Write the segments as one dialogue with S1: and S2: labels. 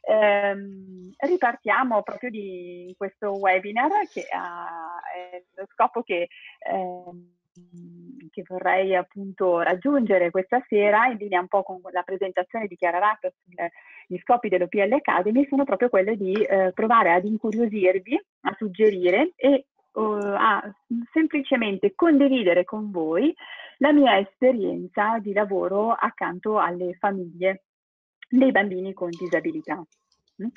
S1: ehm, ripartiamo proprio di questo webinar che ha lo scopo che, ehm, che, vorrei appunto raggiungere questa sera, in linea un po' con la presentazione di Chiara Ratta sugli scopi dell'OPL Academy, sono proprio quelle di eh, provare ad incuriosirvi, a suggerire e a semplicemente condividere con voi la mia esperienza di lavoro accanto alle famiglie dei bambini con disabilità. Mm?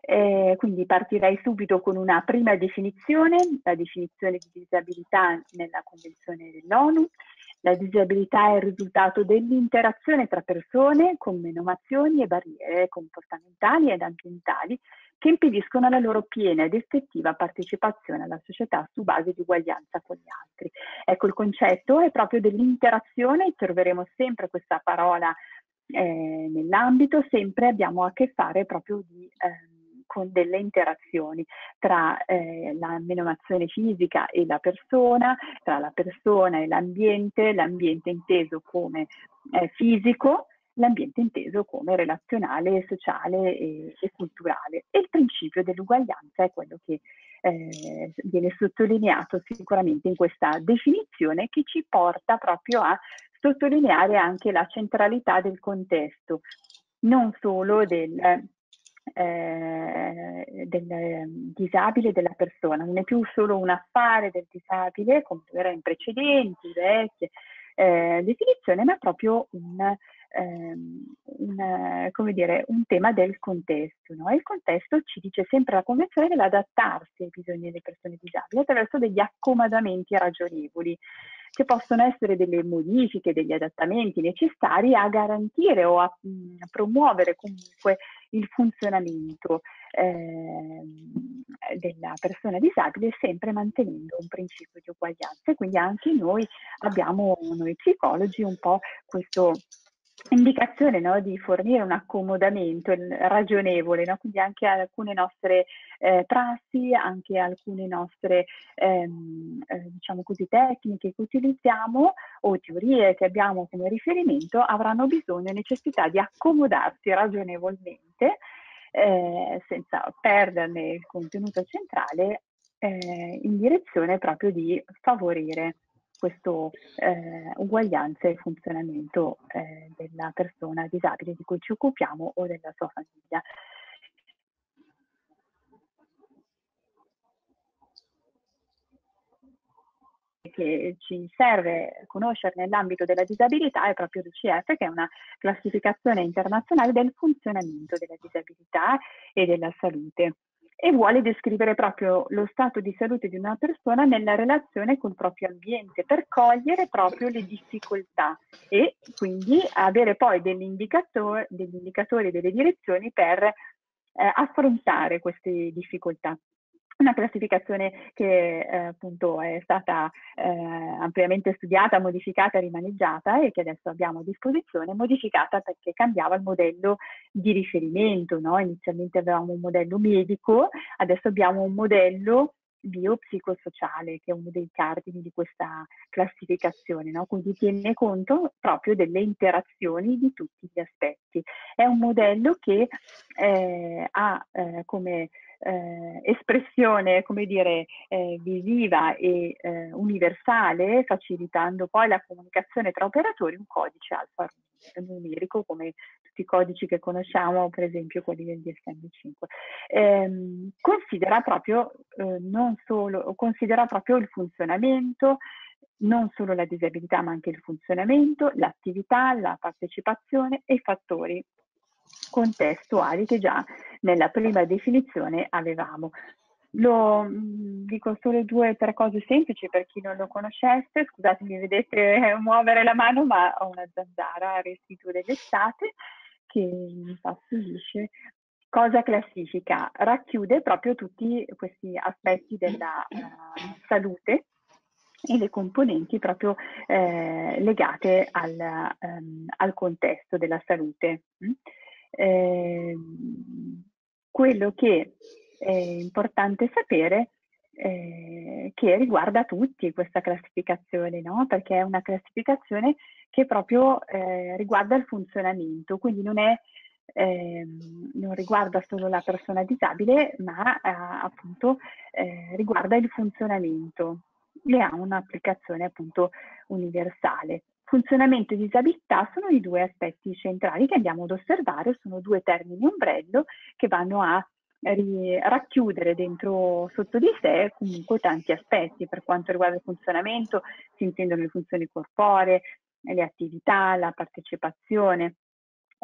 S1: Eh, quindi partirei subito con una prima definizione, la definizione di disabilità nella Convenzione dell'ONU. La disabilità è il risultato dell'interazione tra persone con menomazioni e barriere comportamentali ed ambientali che impediscono la loro piena ed effettiva partecipazione alla società su base di uguaglianza con gli altri. Ecco, il concetto è proprio dell'interazione, troveremo sempre questa parola eh, nell'ambito, sempre abbiamo a che fare proprio di, eh, con delle interazioni tra eh, la menomazione fisica e la persona, tra la persona e l'ambiente, l'ambiente inteso come eh, fisico, l'ambiente inteso come relazionale, sociale e, e, culturale. E il principio dell'uguaglianza è quello che eh, viene sottolineato sicuramente in questa definizione che ci porta proprio a sottolineare anche la centralità del contesto, non solo del, eh, del disabile della persona, non è più solo un affare del disabile come era in precedenti, vecchie eh, definizioni, ma proprio un, ehm, un, dire, un tema del contesto. No? il contesto ci dice sempre la Convenzione dell'adattarsi ai bisogni delle persone disabili attraverso degli accomodamenti ragionevoli che possono essere delle modifiche, degli adattamenti necessari a garantire o a, mh, mm, promuovere comunque il funzionamento eh, della persona disabile sempre mantenendo un principio di uguaglianza. E quindi anche noi abbiamo, noi psicologi, un po' questo indicazione no, di fornire un accomodamento ragionevole, no? quindi anche alcune nostre eh, prassi, anche alcune nostre ehm, eh, diciamo così, tecniche che utilizziamo o teorie che abbiamo come riferimento avranno bisogno e necessità di accomodarsi ragionevolmente eh, senza perderne il contenuto centrale eh, in direzione proprio di favorire questa eh, uguaglianza e funzionamento eh, della persona disabile di cui ci occupiamo o della sua famiglia. che ci serve conoscere nell'ambito della disabilità è proprio l'UCF, che è una classificazione internazionale del funzionamento della disabilità e della salute e vuole descrivere proprio lo stato di salute di una persona nella relazione col proprio ambiente per cogliere proprio le difficoltà e quindi avere poi degli indicatori, degli indicatori delle direzioni per eh, affrontare queste difficoltà una classificazione che eh, appunto è stata eh, ampiamente studiata, modificata rimaneggiata e che adesso abbiamo a disposizione, modificata perché cambiava il modello di riferimento, no? inizialmente avevamo un modello medico, adesso abbiamo un modello biopsicosociale, che è uno dei cardini di questa classificazione, no? quindi tiene conto proprio delle interazioni di tutti gli aspetti. È un modello che eh, ha eh, come eh, espressione, come dire, eh, visiva e eh, universale, facilitando poi la comunicazione tra operatori, un codice alfanumerico come tutti i codici che conosciamo, per esempio quelli del DSM-5. Ehm, considera proprio eh, solo, considera proprio il funzionamento, non solo la disabilità ma anche il funzionamento, l'attività, la partecipazione e i fattori contestuali che già nella prima definizione avevamo. Lo mm, dico solo due o tre cose semplici per chi non lo conoscesse, scusatemi, vedete muovere la mano, ma ho una zanzara a restituto dell'estate che mi fastidisce. Cosa classifica? Racchiude proprio tutti questi aspetti della uh, salute e le componenti proprio eh, legate al, um, al, contesto della salute. Mm? Eh, quello che è importante sapere eh, che riguarda tutti questa classificazione, no? perché è una classificazione che proprio eh, riguarda il funzionamento, quindi non è eh, non riguarda solo la persona disabile, ma eh, appunto eh, riguarda il funzionamento e ha un'applicazione appunto universale. Funzionamento e disabilità sono i due aspetti centrali che andiamo ad osservare, sono due termini ombrello che vanno a racchiudere dentro sotto di sé comunque tanti aspetti. Per quanto riguarda il funzionamento si intendono le funzioni corporee, le attività, la partecipazione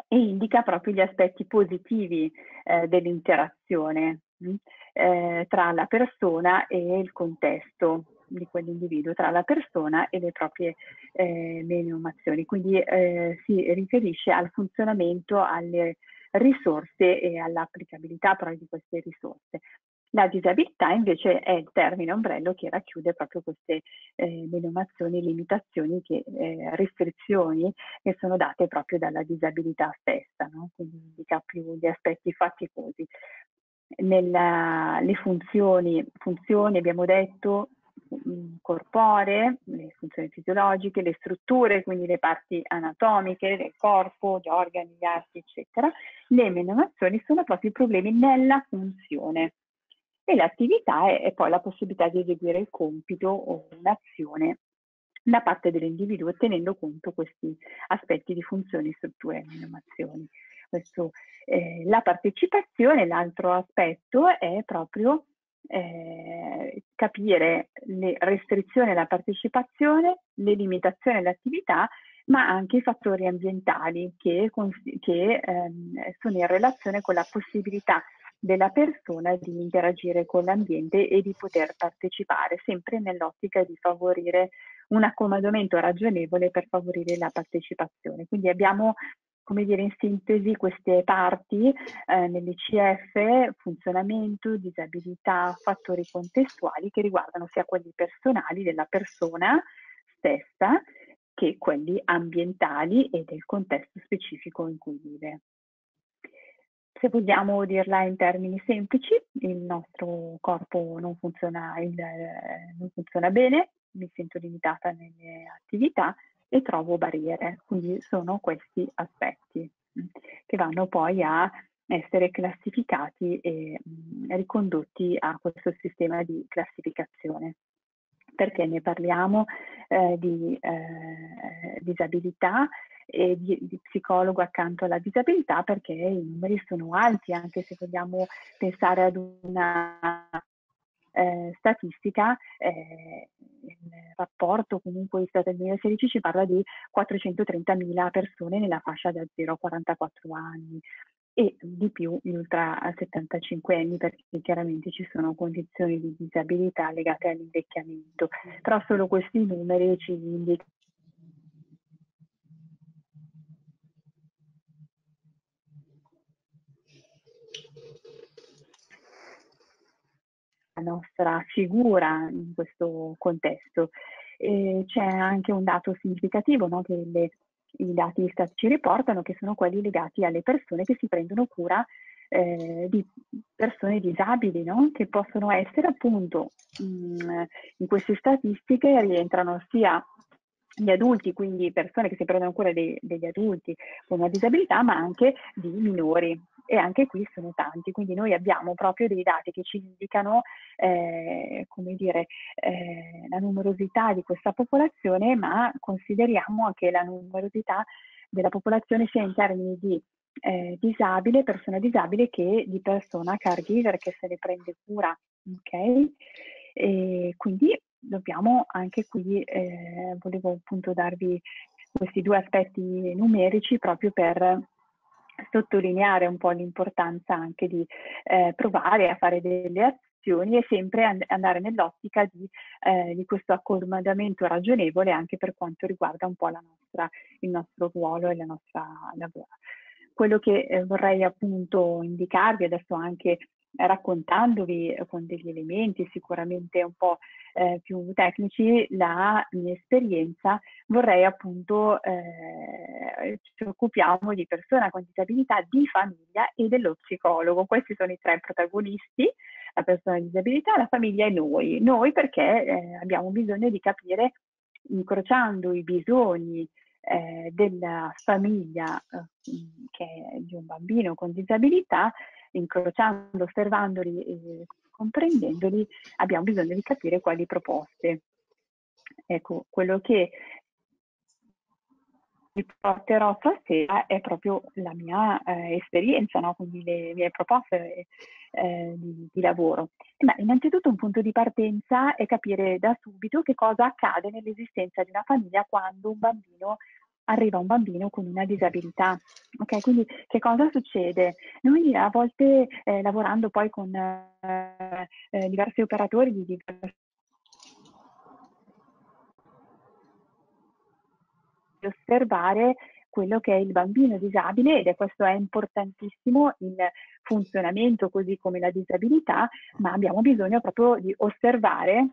S1: e indica proprio gli aspetti positivi eh, dell'interazione mm, eh, tra la persona e il contesto di quell'individuo, tra la persona e le proprie eh, menomazioni. Quindi eh, si riferisce al funzionamento, alle risorse e all'applicabilità proprio di queste risorse. La disabilità invece è il termine ombrello che racchiude proprio queste eh, menomazioni, limitazioni, che, eh, restrizioni che sono date proprio dalla disabilità stessa, no? quindi indica più gli aspetti faticosi. Nella, le funzioni, funzioni, abbiamo detto, corporee, le funzioni fisiologiche, le strutture, quindi le parti anatomiche del corpo, gli organi, gli arti, eccetera. Le menomazioni sono proprio i problemi nella funzione e l'attività è, è poi la possibilità di eseguire il compito o un'azione da parte dell'individuo tenendo conto questi aspetti di funzioni, strutture e menomazioni. Questo, eh, la partecipazione, l'altro aspetto è proprio eh, capire le restrizioni alla partecipazione, le limitazioni all'attività, ma anche i fattori ambientali che, che ehm, sono in relazione con la possibilità della persona di interagire con l'ambiente e di poter partecipare, sempre nell'ottica di favorire un accomodamento ragionevole per favorire la partecipazione. Quindi abbiamo come dire, in sintesi queste parti eh, nell'ICF, funzionamento, disabilità, fattori contestuali che riguardano sia quelli personali della persona stessa che quelli ambientali e del contesto specifico in cui vive. Se vogliamo dirla in termini semplici, il nostro corpo non funziona, il, non funziona bene, mi sento limitata nelle attività e trovo barriere. Quindi sono questi aspetti mm, che vanno poi a essere classificati e mm, ricondotti a questo sistema di classificazione. Perché ne parliamo eh, di eh, disabilità e di, di, psicologo accanto alla disabilità perché i numeri sono alti, anche se vogliamo pensare ad una eh, statistica, eh, il rapporto comunque di Stato del 2016 ci parla di 430.000 persone nella fascia da 0 a 44 anni e di più gli ultra 75 anni perché chiaramente ci sono condizioni di disabilità legate all'invecchiamento, però solo questi numeri ci indicano nostra figura in questo contesto. E c'è anche un dato significativo no, che le, i dati statici riportano, che sono quelli legati alle persone che si prendono cura eh, di persone disabili, no? che possono essere appunto mh, mm, in queste statistiche rientrano sia gli adulti, quindi persone che si prendono cura dei, degli adulti con una disabilità, ma anche di minori e anche qui sono tanti, quindi noi abbiamo proprio dei dati che ci indicano eh, dire, eh, la numerosità di questa popolazione, ma consideriamo anche la numerosità della popolazione sia in termini di eh, disabile, persona disabile che di persona caregiver che se ne prende cura. ok? E quindi dobbiamo anche qui, eh, volevo appunto darvi questi due aspetti numerici proprio per sottolineare un po' l'importanza anche di eh, provare a fare delle azioni e sempre and- andare nell'ottica di, eh, di, questo accomodamento ragionevole anche per quanto riguarda un po' nostra, il nostro ruolo e la nostra lavoro. Quello che eh, vorrei appunto indicarvi adesso anche raccontandovi eh, con degli elementi sicuramente un po' eh, più tecnici la mia esperienza, vorrei appunto eh, ci occupiamo di persona con disabilità, di famiglia e dello psicologo. Questi sono i tre protagonisti, la persona con disabilità, la famiglia e noi. Noi perché eh, abbiamo bisogno di capire, incrociando i bisogni eh, della famiglia eh, che è di un bambino con disabilità, incrociando, osservandoli e comprendendoli, abbiamo bisogno di capire quali proposte. Ecco, quello che vi porterò stasera è proprio la mia eh, esperienza, no? quindi le mie proposte eh, di, di, lavoro. Ma innanzitutto un punto di partenza è capire da subito che cosa accade nell'esistenza di una famiglia quando un bambino arriva un bambino con una disabilità. Ok, quindi che cosa succede? Noi a volte eh, lavorando poi con eh, eh diversi operatori di diversi osservare quello che è il bambino disabile ed è questo è importantissimo il funzionamento così come la disabilità, ma abbiamo bisogno proprio di osservare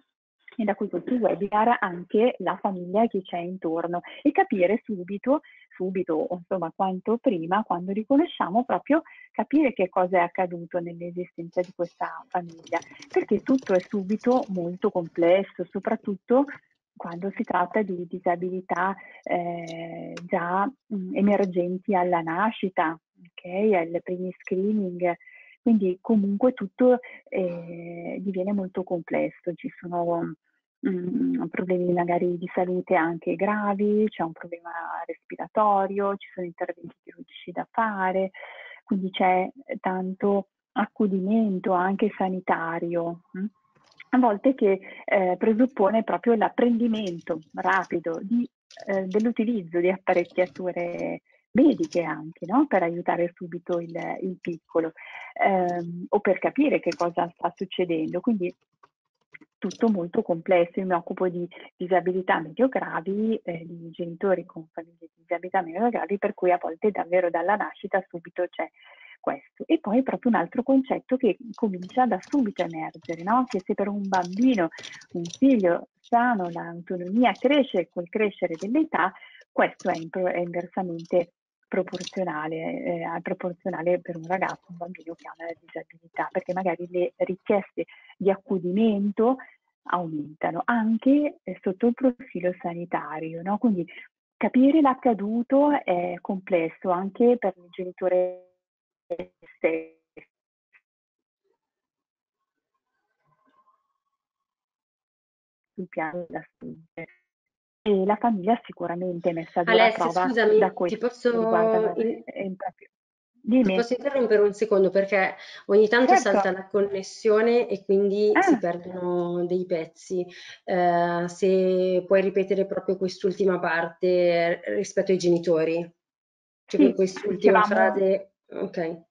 S1: e da questo webinar anche la famiglia che c'è intorno e capire subito, subito insomma quanto prima, quando riconosciamo proprio capire che cosa è accaduto nell'esistenza di questa famiglia, perché tutto è subito molto complesso, soprattutto quando si tratta di disabilità eh, già mh, emergenti alla nascita, okay? ai primi screening, quindi comunque tutto eh, diviene molto complesso, ci sono mh, problemi magari di salute anche gravi, c'è un problema respiratorio, ci sono interventi chirurgici da fare, quindi c'è tanto accudimento anche sanitario. Mh? a volte che eh, presuppone proprio l'apprendimento rapido eh, dell'utilizzo di apparecchiature mediche anche, no? per aiutare subito il, il piccolo ehm, o per capire che cosa sta succedendo. Quindi tutto molto complesso. Io mi occupo di disabilità medio-gravi, eh, di genitori con famiglie di disabilità medio-gravi, per cui a volte davvero dalla nascita subito c'è questo. E poi proprio un altro concetto che comincia da subito a emergere, no? che se per un bambino, un figlio sano, l'autonomia cresce col crescere dell'età, questo è, inversamente proporzionale, eh, proporzionale per un ragazzo, un bambino che ha una disabilità, perché magari le richieste di accudimento aumentano anche eh, sotto il profilo sanitario, no? quindi capire l'accaduto è complesso anche per il genitore stesso. sul piano della salute. E la famiglia sicuramente è messa a dura
S2: Alessia,
S1: prova
S2: scusami, ti
S1: questo che
S2: posso, in-
S1: eh, proprio.
S2: ti
S1: Dimmi,
S2: posso interrompere un secondo perché ogni tanto
S1: certo.
S2: salta la connessione e quindi si
S1: Ah,
S2: perdono dei pezzi. Eh, se puoi ripetere proprio quest'ultima parte rispetto ai genitori, cioè
S1: sì,
S2: quest'ultima
S1: dicevamo
S2: frase, ok.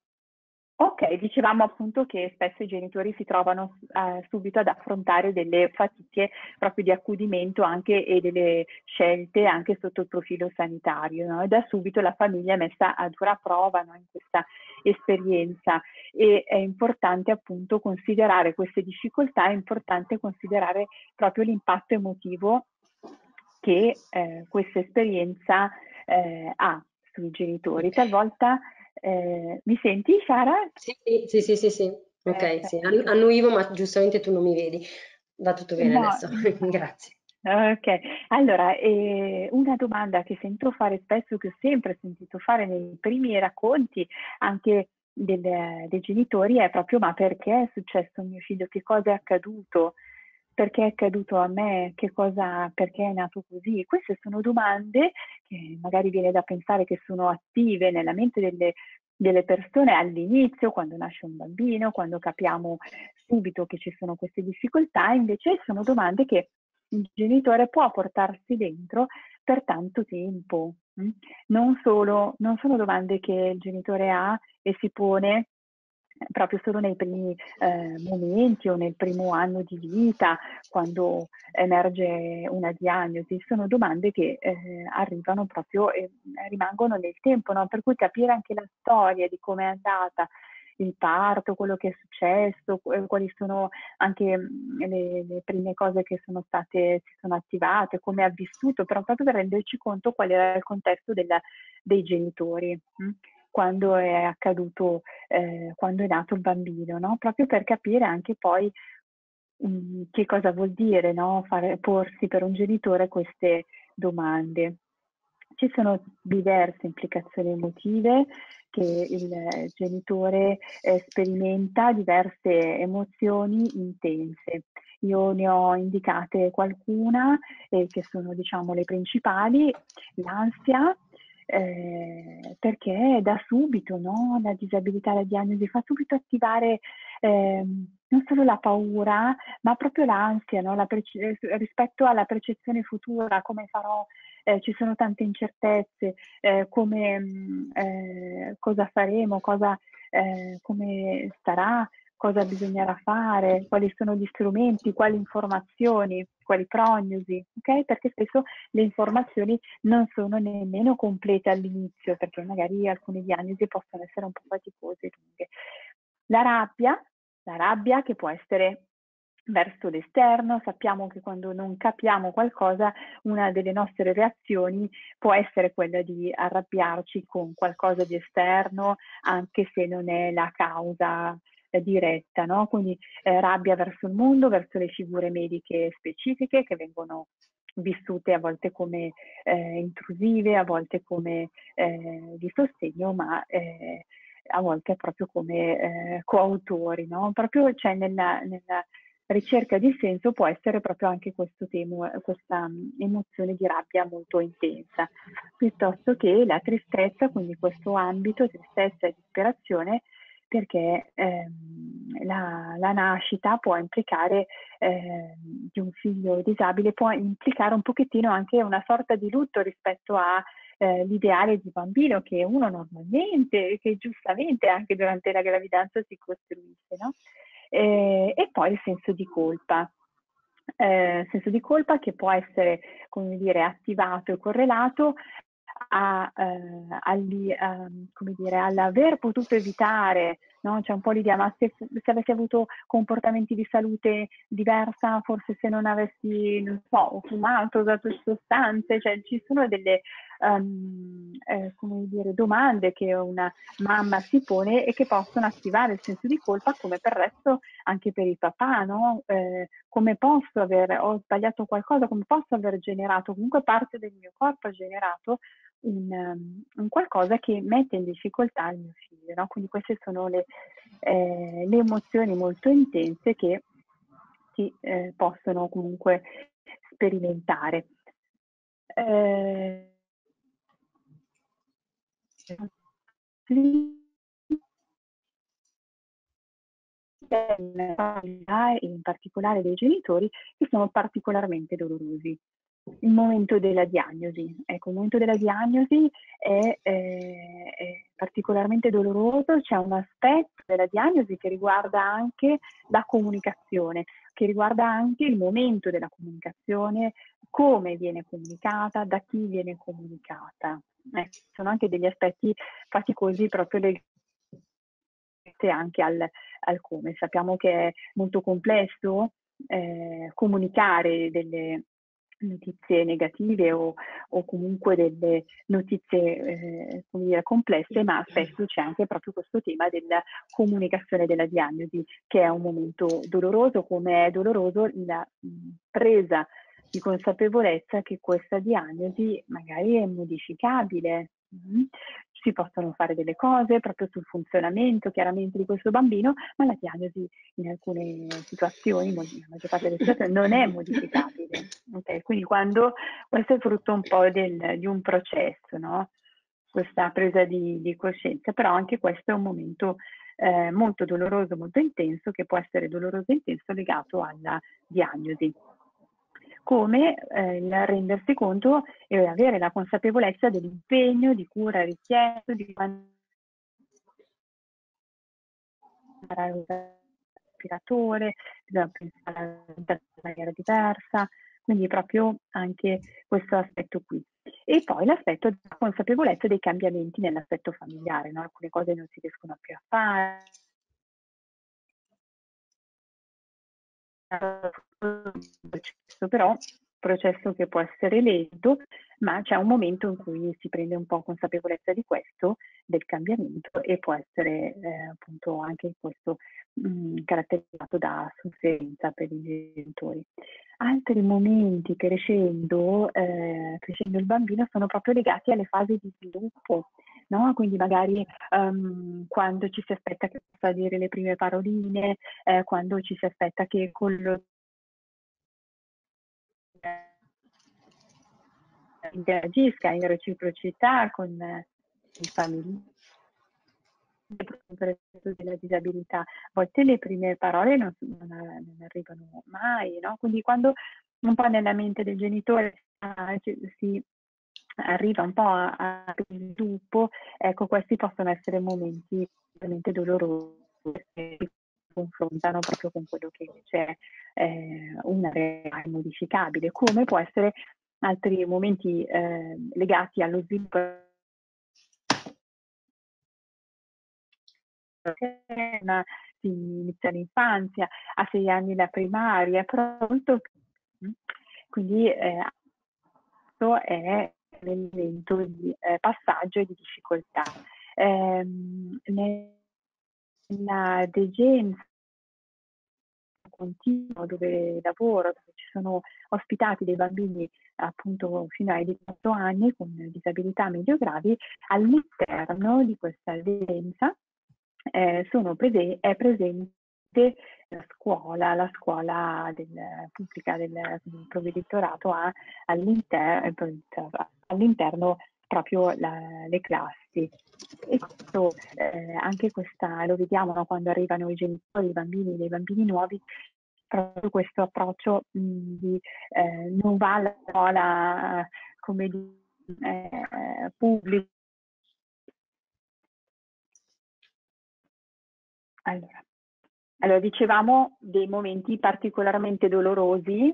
S1: Ok, dicevamo appunto che spesso i genitori si trovano eh, subito ad affrontare delle fatiche proprio di accudimento anche e delle scelte anche sotto il profilo sanitario, no? E da subito la famiglia è messa a dura prova no? in questa esperienza e è importante appunto considerare queste difficoltà, è importante considerare proprio l'impatto emotivo che eh, questa esperienza eh, ha sui genitori. Talvolta eh, mi senti, Sara?
S2: Sì, sì, sì, sì, sì, ok, sì, annuivo, ma giustamente tu non mi vedi. Va tutto bene
S1: No,
S2: adesso, grazie.
S1: Ok, allora eh, una domanda che sento fare spesso, che ho sempre sentito fare nei primi racconti anche del- dei genitori è proprio ma perché è successo a mio figlio? Che cosa è accaduto? Perché è accaduto a me? Cosa, perché è nato così? Queste sono domande che magari viene da pensare che sono attive nella mente delle, delle persone all'inizio, quando nasce un bambino, quando capiamo subito che ci sono queste difficoltà, invece sono domande che il genitore può portarsi dentro per tanto tempo. mm? Non, solo, non sono domande che il genitore ha e si pone proprio solo nei primi eh, momenti o nel primo anno di vita, quando emerge una diagnosi, sono domande che eh, arrivano proprio e rimangono nel tempo, no? per cui capire anche la storia di come è andata il parto, quello che è successo, quali sono anche le, le, prime cose che sono state, si sono attivate, come ha vissuto, però proprio per renderci conto qual era il contesto della, dei genitori. Mh? Quando è accaduto, eh, quando è nato il bambino, no? proprio per capire anche poi mh, mm, che cosa vuol dire no? Fare, porsi per un genitore queste domande. ci sono diverse implicazioni emotive che il genitore eh, sperimenta diverse emozioni intense. Io ne ho indicate qualcuna eh, che sono diciamo le principali, l'ansia, eh, perché da subito no? la disabilità, la diagnosi fa subito attivare eh, non solo la paura, ma proprio l'ansia no? la prece- rispetto alla percezione futura, come farò, eh, ci sono tante incertezze, eh, come, mm, eh, cosa faremo, cosa, eh, come starà, cosa bisognerà fare, quali sono gli strumenti, quali informazioni, quali prognosi, ok? Perché spesso le informazioni non sono nemmeno complete all'inizio, perché magari alcune diagnosi possono essere un po' faticose e. La rabbia, la rabbia che può essere verso l'esterno, sappiamo che quando non capiamo qualcosa, una delle nostre reazioni può essere quella di arrabbiarci con qualcosa di esterno, anche se non è la causa diretta, no? quindi eh, rabbia verso il mondo, verso le figure mediche specifiche che vengono vissute a volte come eh, intrusive, a volte come eh, di sostegno, ma eh, a volte proprio come eh, coautori, no? proprio cioè nella, nella ricerca di senso può essere proprio anche questo tema, questa emozione di rabbia molto intensa, piuttosto che la tristezza, quindi questo ambito, tristezza e disperazione, perché ehm, la, la, nascita può implicare eh, di un figlio disabile, può implicare un pochettino anche una sorta di lutto rispetto all'ideale eh, di bambino che uno normalmente, che giustamente anche durante la gravidanza si costruisce, no? eh, e poi il senso di colpa. Eh, senso di colpa che può essere, come dire, attivato e correlato a, eh, agli, um, come dire, all'aver potuto evitare, no? c'è un po' l'idea, ma se, se, avessi avuto comportamenti di salute diversa, forse se non avessi, non so, fumato, usato sostanze, cioè ci sono delle um, eh, come dire, domande che una mamma si pone e che possono attivare il senso di colpa come per il resto anche per il papà, no? Eh, come posso aver, ho sbagliato qualcosa, come posso aver generato, comunque parte del mio corpo ha generato un, um, un qualcosa che mette in difficoltà il mio figlio, no? Quindi queste sono le, eh, le emozioni molto intense che si eh, possono comunque sperimentare. Eh, in particolare dei genitori che sono particolarmente dolorosi. Il momento della diagnosi, ecco, il momento della diagnosi è, eh, è particolarmente doloroso, c'è un aspetto della diagnosi che riguarda anche la comunicazione, che riguarda anche il momento della comunicazione, come viene comunicata, da chi viene comunicata. Eh, sono anche degli aspetti faticosi proprio legati anche al, al, come. Sappiamo che è molto complesso eh, comunicare delle notizie negative o, o comunque delle notizie eh, dire, complesse, ma spesso c'è anche proprio questo tema della comunicazione della diagnosi, che è un momento doloroso, come è doloroso la mh, presa di consapevolezza che questa diagnosi magari è modificabile. Si possono fare delle cose proprio sul funzionamento chiaramente di questo bambino, ma la diagnosi in alcune situazioni, nella maggior parte delle situazioni, non è modificabile. Okay? Quindi quando questo è frutto un po' del, di un processo, no? questa presa di, di, coscienza, però anche questo è un momento eh, molto doloroso, molto intenso, che può essere doloroso e intenso legato alla diagnosi come eh, il rendersi conto e avere la consapevolezza dell'impegno, di cura richiesto, di respiratore, bisogna pensare in maniera diversa, quindi proprio anche questo aspetto qui. E poi l'aspetto della consapevolezza dei cambiamenti nell'aspetto familiare, no? alcune cose non si riescono più a fare, processo, però processo che può essere lento, ma c'è un momento in cui si prende un po' consapevolezza di questo, del cambiamento e può essere eh, appunto anche questo mh, caratterizzato da sofferenza per i genitori. altri momenti crescendo, eh, crescendo il bambino sono proprio legati alle fasi di sviluppo, no? Quindi magari um, quando ci si aspetta che possa dire le prime paroline, eh, quando ci si aspetta che con lo interagisca in reciprocità con il familiare della disabilità. A volte le prime parole non, non, non arrivano mai, no? Quindi quando un po' nella mente del genitore ah, si arriva un po' a sviluppo, ecco, questi possono essere momenti veramente dolorosi che si confrontano proprio con quello che invece è eh, una realtà modificabile, come può essere altri momenti eh, legati allo sviluppo si inizia l'infanzia, a sei anni la primaria, però molto quindi eh, è l'elemento di eh, passaggio e di difficoltà. Eh, nella degenza continuo dove lavoro, dove ci sono ospitati dei bambini appunto fino ai 18 anni con disabilità medio gravi, all'interno di questa degenza eh, prese- è presente la scuola, la scuola del, pubblica del, del provveditorato ha all'inter- all'interno proprio la, le classi. E questo, eh, anche questa, lo vediamo no, quando arrivano i genitori, i bambini, dei bambini nuovi, proprio questo approccio di eh, non va alla scuola come di, eh, pubblica. Allora. allora, dicevamo dei momenti particolarmente dolorosi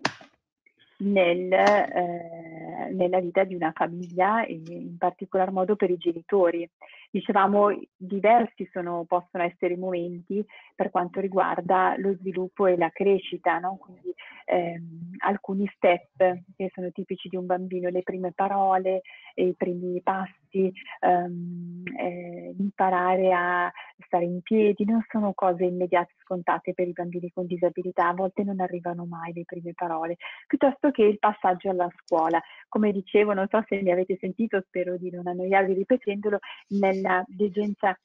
S1: nel, eh, nella vita di una famiglia e in particolar modo per i genitori. Dicevamo diversi sono, possono essere i momenti per quanto riguarda lo sviluppo e la crescita, no? quindi ehm, alcuni step che sono tipici di un bambino, le prime parole, i primi passi, ehm, eh, imparare a stare in piedi, non sono cose immediate scontate per i bambini con disabilità, a volte non arrivano mai le prime parole, piuttosto che il passaggio alla scuola. Come dicevo, non so se mi avete sentito, spero di non annoiarvi ripetendolo, nella degenza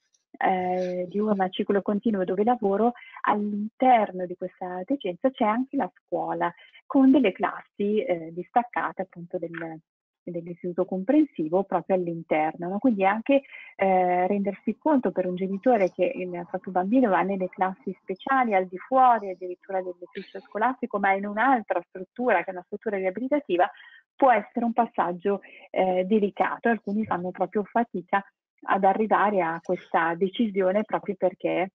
S1: eh, di un ciclo continuo dove lavoro, all'interno di questa degenza c'è anche la scuola con delle classi eh, distaccate appunto del, dell'istituto comprensivo proprio all'interno. No? Quindi anche eh, rendersi conto per un genitore che il proprio bambino va nelle classi speciali al di fuori addirittura dell'ufficio scolastico, ma in un'altra struttura che è una struttura riabilitativa, può essere un passaggio eh, delicato. Alcuni fanno proprio fatica ad arrivare a questa decisione proprio perché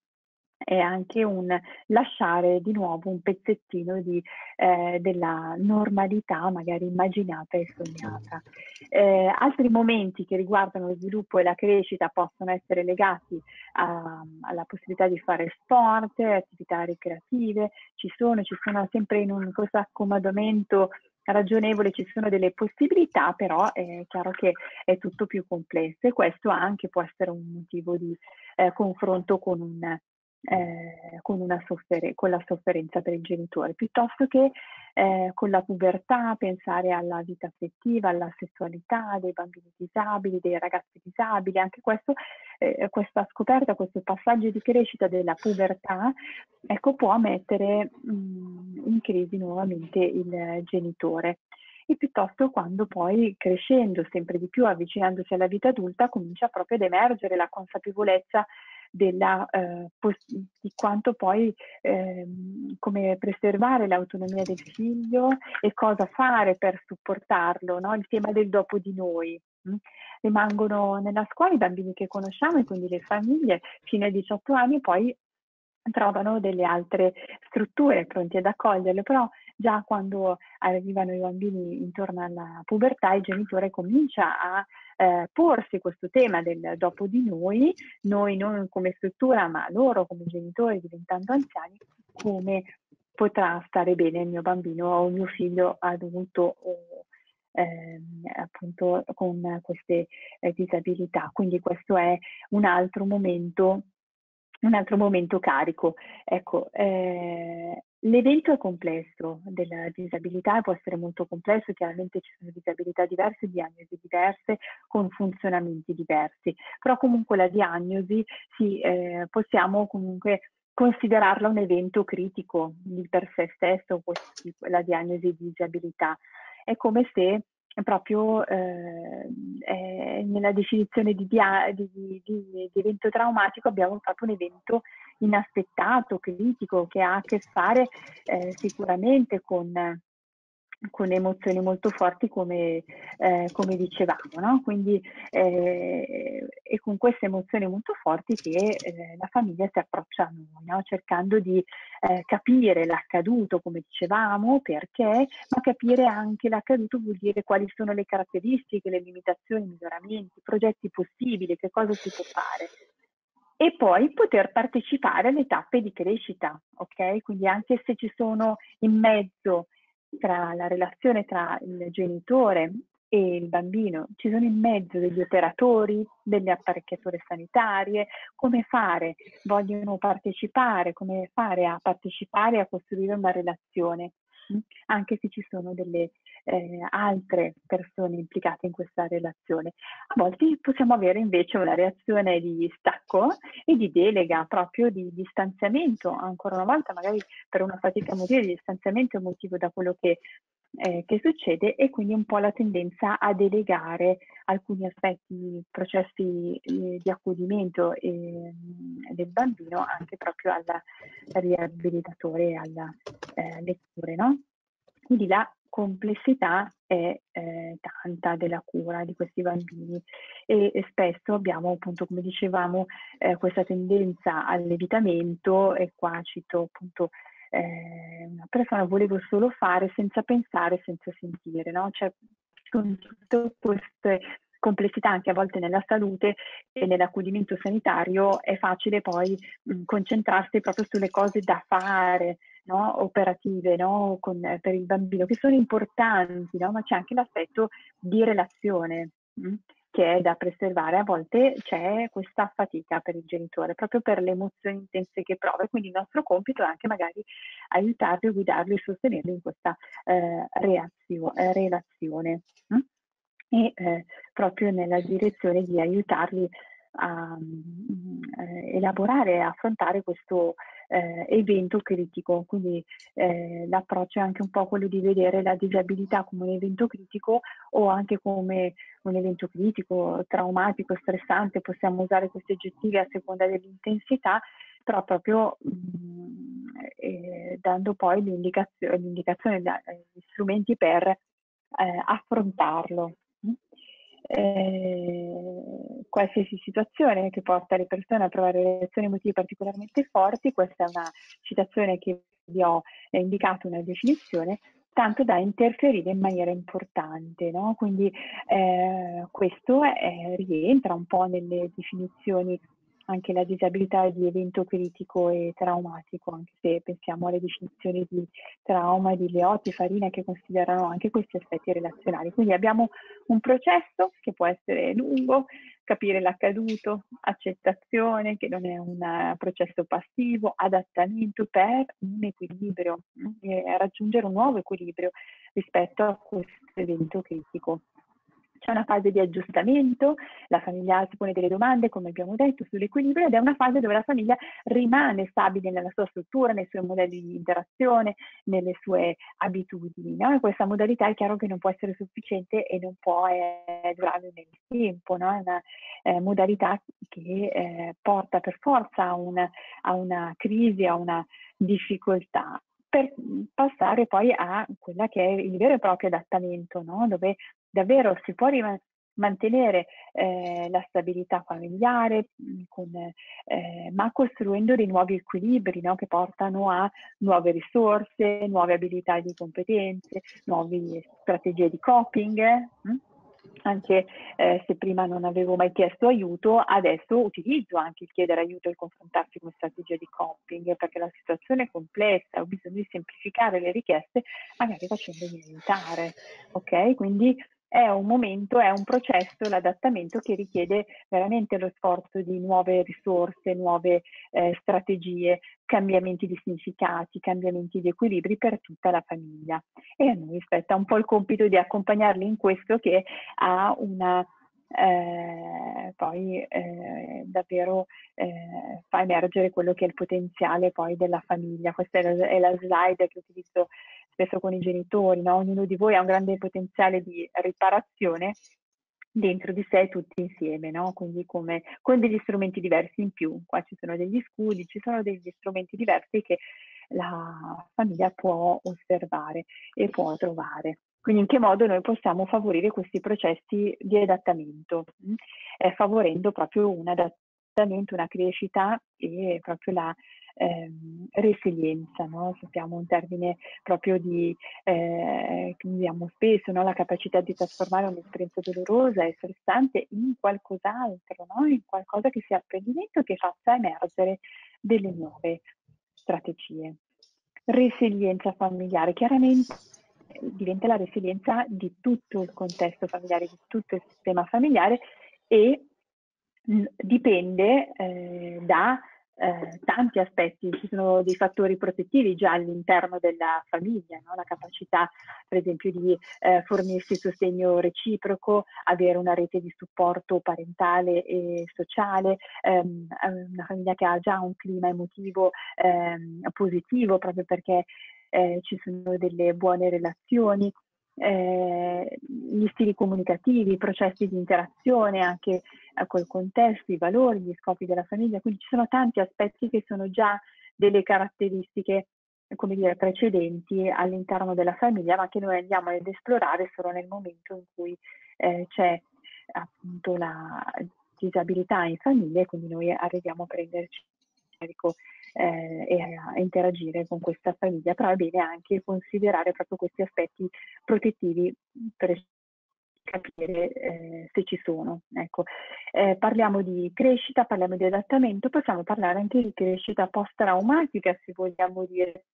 S1: è anche un lasciare di nuovo un pezzettino di, eh, della normalità magari immaginata e sognata. Eh, altri momenti che riguardano lo sviluppo e la crescita possono essere legati a, alla possibilità di fare sport, attività ricreative, ci sono, ci sono sempre in un, questo accomodamento ragionevole ci sono delle possibilità, però è chiaro che è tutto più complesso e questo anche può essere un motivo di eh, confronto con un, eh, con, soffere- con, la sofferenza per il genitore, piuttosto che eh, con la pubertà pensare alla vita affettiva, alla sessualità dei bambini disabili, dei ragazzi disabili, anche questo, eh, questa scoperta, questo passaggio di crescita della pubertà, ecco, può mettere mh, mm, in crisi nuovamente il genitore. E piuttosto quando poi crescendo sempre di più, avvicinandosi alla vita adulta, comincia proprio ad emergere la consapevolezza della, eh, di quanto poi eh, come preservare l'autonomia del figlio e cosa fare per supportarlo, no? il tema del dopo di noi. Mm? Rimangono nella scuola i bambini che conosciamo e quindi le famiglie fino ai 18 anni poi trovano delle altre strutture pronti ad accoglierle, però già quando arrivano i bambini intorno alla pubertà il genitore comincia a eh, porsi questo tema del dopo di noi, noi non come struttura ma loro come genitori diventando anziani, come potrà stare bene il mio bambino o il mio figlio adulto o eh, appunto con queste eh, disabilità. Quindi questo è un altro momento un altro momento carico. Ecco, eh, L'evento è complesso della disabilità può essere molto complesso, chiaramente ci sono disabilità diverse, diagnosi diverse, con funzionamenti diversi, però comunque la diagnosi sì, eh, possiamo comunque considerarla un evento critico di per sé stesso, la diagnosi di disabilità. È come se proprio eh, nella definizione di, di, di, di, evento traumatico abbiamo proprio un evento inaspettato, critico, che ha a che fare eh, sicuramente con con emozioni molto forti come, eh, come dicevamo, no? Quindi eh, e con queste emozioni molto forti che eh, la famiglia si approccia a noi, no? cercando di eh, capire l'accaduto, come dicevamo, perché, ma capire anche l'accaduto vuol dire quali sono le caratteristiche, le limitazioni, i miglioramenti, i progetti possibili, che cosa si può fare e poi poter partecipare alle tappe di crescita, ok? Quindi anche se ci sono in mezzo tra la relazione tra il genitore e il bambino, ci sono in mezzo degli operatori, delle apparecchiature sanitarie, come fare, vogliono partecipare, come fare a partecipare a costruire una relazione, anche se ci sono delle eh, altre persone implicate in questa relazione. A volte possiamo avere invece una reazione di stacco e di delega, proprio di distanziamento, ancora una volta magari per una fatica emotiva di distanziamento emotivo da quello che eh, che succede e quindi un po' la tendenza a delegare alcuni aspetti, processi eh, di accudimento eh, del bambino anche proprio al riabilitatore e alla eh, lettura. No? Quindi la complessità è eh, tanta della cura di questi bambini e, e spesso abbiamo appunto come dicevamo eh, questa tendenza all'evitamento e qua cito appunto eh, una persona volevo solo fare senza pensare, senza sentire, no? Cioè, con tutte queste complessità anche a volte nella salute e nell'accudimento sanitario è facile poi mh, concentrarsi proprio sulle cose da fare, no? operative no? Con, per il bambino, che sono importanti, no? ma c'è anche l'aspetto di relazione. Mh? che è da preservare, a volte c'è questa fatica per il genitore, proprio per le emozioni intense che prova quindi il nostro compito è anche magari aiutarli, guidarli e sostenerli in questa eh, reazio, eh, relazione hm? E eh, proprio nella direzione di aiutarli a mm, eh, elaborare e affrontare questo eh, evento critico. Quindi eh, l'approccio è anche un po' quello di vedere la disabilità come un evento critico o anche come un evento critico, traumatico, stressante, possiamo usare questi aggettivi a seconda dell'intensità, però proprio mh, mm, eh, dando poi l'indicazione, l'indicazione gli strumenti per eh, affrontarlo eh, qualsiasi situazione che porta le persone a provare reazioni emotive particolarmente forti, questa è una citazione che vi ho indicato una definizione, tanto da interferire in maniera importante. No? Quindi eh, questo è, rientra un po' nelle definizioni anche la disabilità di evento critico e traumatico, anche se pensiamo alle definizioni di trauma di Leotti Farina che considerano anche questi aspetti relazionali. Quindi abbiamo un processo che può essere lungo, capire l'accaduto, accettazione, che non è un processo passivo, adattamento per un equilibrio, raggiungere un nuovo equilibrio rispetto a questo evento critico c'è una fase di aggiustamento, la famiglia si pone delle domande, come abbiamo detto, sull'equilibrio ed è una fase dove la famiglia rimane stabile nella sua struttura, nei suoi modelli di interazione, nelle sue abitudini. No? Questa modalità è chiaro che non può essere sufficiente e non può eh, durare nel tempo, no? è una eh, modalità che eh, porta per forza a una, a una crisi, a una difficoltà per passare poi a quella che è il vero e proprio adattamento, no? dove davvero si può rim- mantenere eh, la stabilità familiare, mm, con, eh, ma costruendo dei nuovi equilibri no? che portano a nuove risorse, nuove abilità di competenze, nuove strategie di coping. Hm? anche eh, se prima non avevo mai chiesto aiuto, adesso utilizzo anche il chiedere aiuto e il confrontarsi con strategia di coping, perché la situazione è complessa, ho bisogno di semplificare le richieste, magari facendomi aiutare, ok? Quindi è un momento, è un processo, l'adattamento che richiede veramente lo sforzo di nuove risorse, nuove eh, strategie, cambiamenti di significati, cambiamenti di equilibri per tutta la famiglia. E a noi spetta un po' il compito di accompagnarli in questo che ha una eh, poi eh, davvero eh, fa emergere quello che è il potenziale poi della famiglia. Questa è la, è la slide che utilizzo spesso con i genitori, no? ognuno di voi ha un grande potenziale di riparazione dentro di sé tutti insieme, no? quindi come, con degli strumenti diversi in più. Qua ci sono degli scudi, ci sono degli strumenti diversi che la famiglia può osservare e può trovare. Quindi in che modo noi possiamo favorire questi processi di adattamento, eh, favorendo proprio un adattamento, una crescita e proprio la ehm, resilienza, no? sappiamo un termine proprio di, eh, che usiamo spesso, no? la capacità di trasformare un'esperienza dolorosa e stressante in qualcos'altro, no? in qualcosa che sia apprendimento e che faccia emergere delle nuove strategie. Resilienza familiare, chiaramente diventa la resilienza di tutto il contesto familiare, di tutto il sistema familiare e mh, dipende eh, da eh, tanti aspetti, ci sono dei fattori protettivi già all'interno della famiglia, no? la capacità per esempio di eh, fornirsi sostegno reciproco, avere una rete di supporto parentale e sociale, ehm, una famiglia che ha già un clima emotivo ehm, positivo proprio perché eh, ci sono delle buone relazioni, eh, gli stili comunicativi, i processi di interazione anche eh, col contesto, i valori, gli scopi della famiglia, quindi ci sono tanti aspetti che sono già delle caratteristiche come dire, precedenti all'interno della famiglia, ma che noi andiamo ad esplorare solo nel momento in cui eh, c'è appunto la disabilità in famiglia e quindi noi arriviamo a prenderci carico eh, e a interagire con questa famiglia, però è bene anche considerare proprio questi aspetti protettivi per capire eh, se ci sono. Ecco. Eh, parliamo di crescita, parliamo di adattamento, possiamo parlare anche di crescita post-traumatica, se vogliamo dire,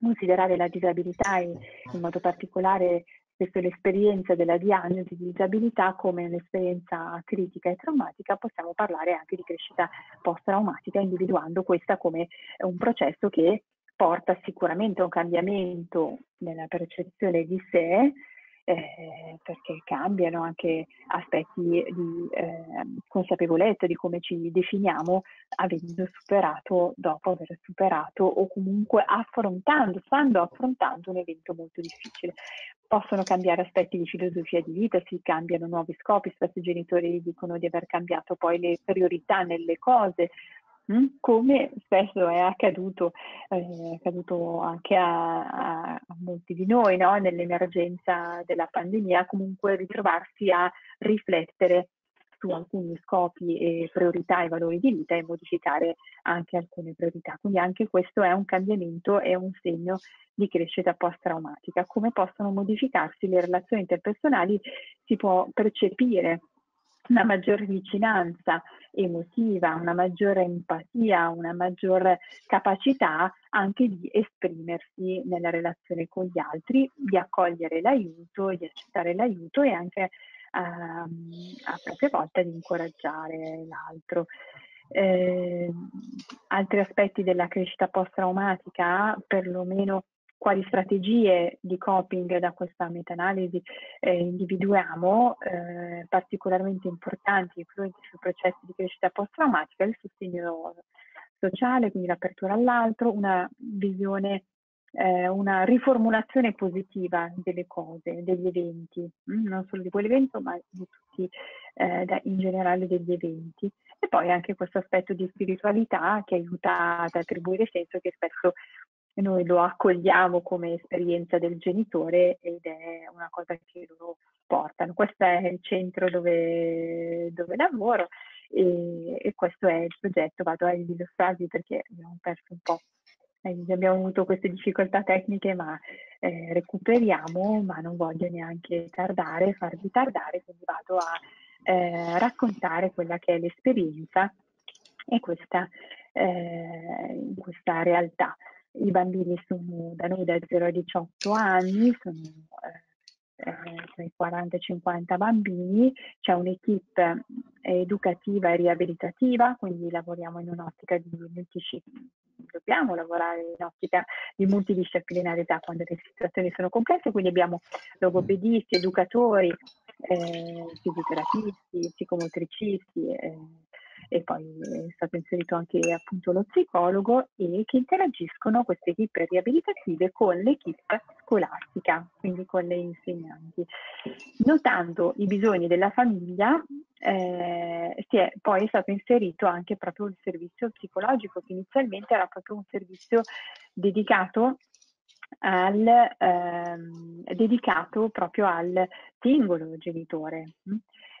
S1: considerare la disabilità e in modo particolare spesso l'esperienza della diagnosi di disabilità come un'esperienza critica e traumatica, possiamo parlare anche di crescita post-traumatica, individuando questa come un processo che porta sicuramente a un cambiamento nella percezione di sé, eh, perché cambiano anche aspetti di eh, consapevolezza di come ci definiamo avendo superato, dopo aver superato o comunque affrontando, stando affrontando un evento molto difficile. Possono cambiare aspetti di filosofia di vita, si cambiano nuovi scopi, spesso i genitori dicono di aver cambiato poi le priorità nelle cose? Come spesso è accaduto, eh, accaduto anche a, a, a molti di noi no? nell'emergenza della pandemia, comunque ritrovarsi a riflettere su alcuni scopi e priorità e valori di vita e modificare anche alcune priorità. Quindi anche questo è un cambiamento e un segno di crescita post-traumatica. Come possono modificarsi le relazioni interpersonali si può percepire una maggiore vicinanza emotiva, una maggiore empatia, una maggiore capacità anche di esprimersi nella relazione con gli altri, di accogliere l'aiuto, di accettare l'aiuto e anche ehm, a propria volta di incoraggiare l'altro. Eh, altri aspetti della crescita post-traumatica, perlomeno quali strategie di coping da questa meta-analisi eh, individuiamo, eh, particolarmente importanti, influenti sui processi di crescita post-traumatica, il sostegno sociale, quindi l'apertura all'altro, una visione, eh, una riformulazione positiva delle cose, degli eventi, mm, non solo di quell'evento, ma di tutti, eh, da, in generale degli eventi. E poi anche questo aspetto di spiritualità che aiuta ad attribuire senso che spesso noi lo accogliamo come esperienza del genitore ed è una cosa che loro portano. Questo è il centro dove, dove lavoro e, e, questo è il progetto. Vado a illustrarvi perché abbiamo perso un po', eh, abbiamo avuto queste difficoltà tecniche ma eh, recuperiamo, ma non voglio neanche tardare, farvi tardare, quindi vado a eh, raccontare quella che è l'esperienza e questa, eh, questa realtà. I bambini sono da noi da 0 a 18 anni, sono eh, eh, tra i 40 e 50 bambini, c'è un'equipe educativa e riabilitativa, quindi lavoriamo in un'ottica di multidisciplinarietà dobbiamo lavorare in ottica di multidisciplinarità quando le situazioni sono complesse, quindi abbiamo logopedisti, educatori, eh, fisioterapisti, psicomotricisti, eh, e poi è stato inserito anche appunto lo psicologo e che interagiscono queste equip riabilitative con l'equipe scolastica, quindi con le insegnanti. Notando i bisogni della famiglia, eh, si è poi stato inserito anche proprio il servizio psicologico, che inizialmente era proprio un servizio dedicato al, ehm, dedicato proprio al singolo genitore.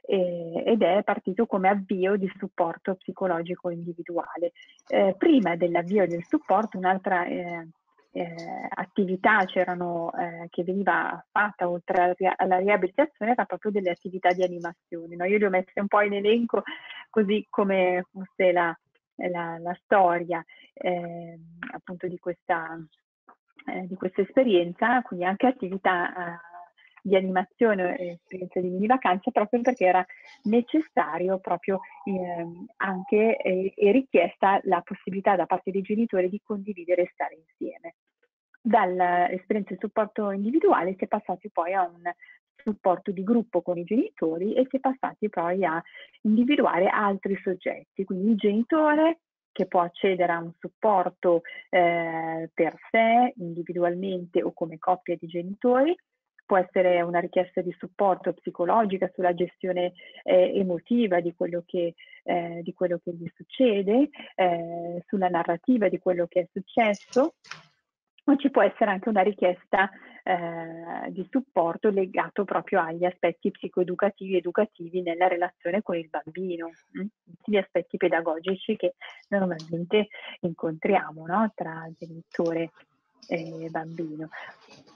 S1: Eh, ed è partito come avvio di supporto psicologico individuale. Eh, prima dell'avvio del supporto un'altra eh, eh attività eh, che veniva fatta oltre alla riabilitazione era proprio delle attività di animazione. No? Io le ho messe un po' in elenco così come fosse la, la, la storia ehm, appunto di questa, di questa esperienza, quindi anche attività di animazione e esperienza di mini vacanze proprio perché era necessario proprio eh, anche eh, e richiesta la possibilità da parte dei genitori di condividere e stare insieme. Dall'esperienza di supporto individuale si è passati poi a un supporto di gruppo con i genitori e si è passati poi a individuare altri soggetti, quindi il genitore che può accedere a un supporto eh, per sé individualmente o come coppia di genitori, può essere una richiesta di supporto psicologica sulla gestione eh, emotiva di quello, che, eh, di quello, che, gli succede, eh, sulla narrativa di quello che è successo, o ci può essere anche una richiesta eh, di supporto legato proprio agli aspetti psicoeducativi e educativi nella relazione con il bambino? Mm? gli aspetti pedagogici che normalmente incontriamo no? tra genitore eh, bambino.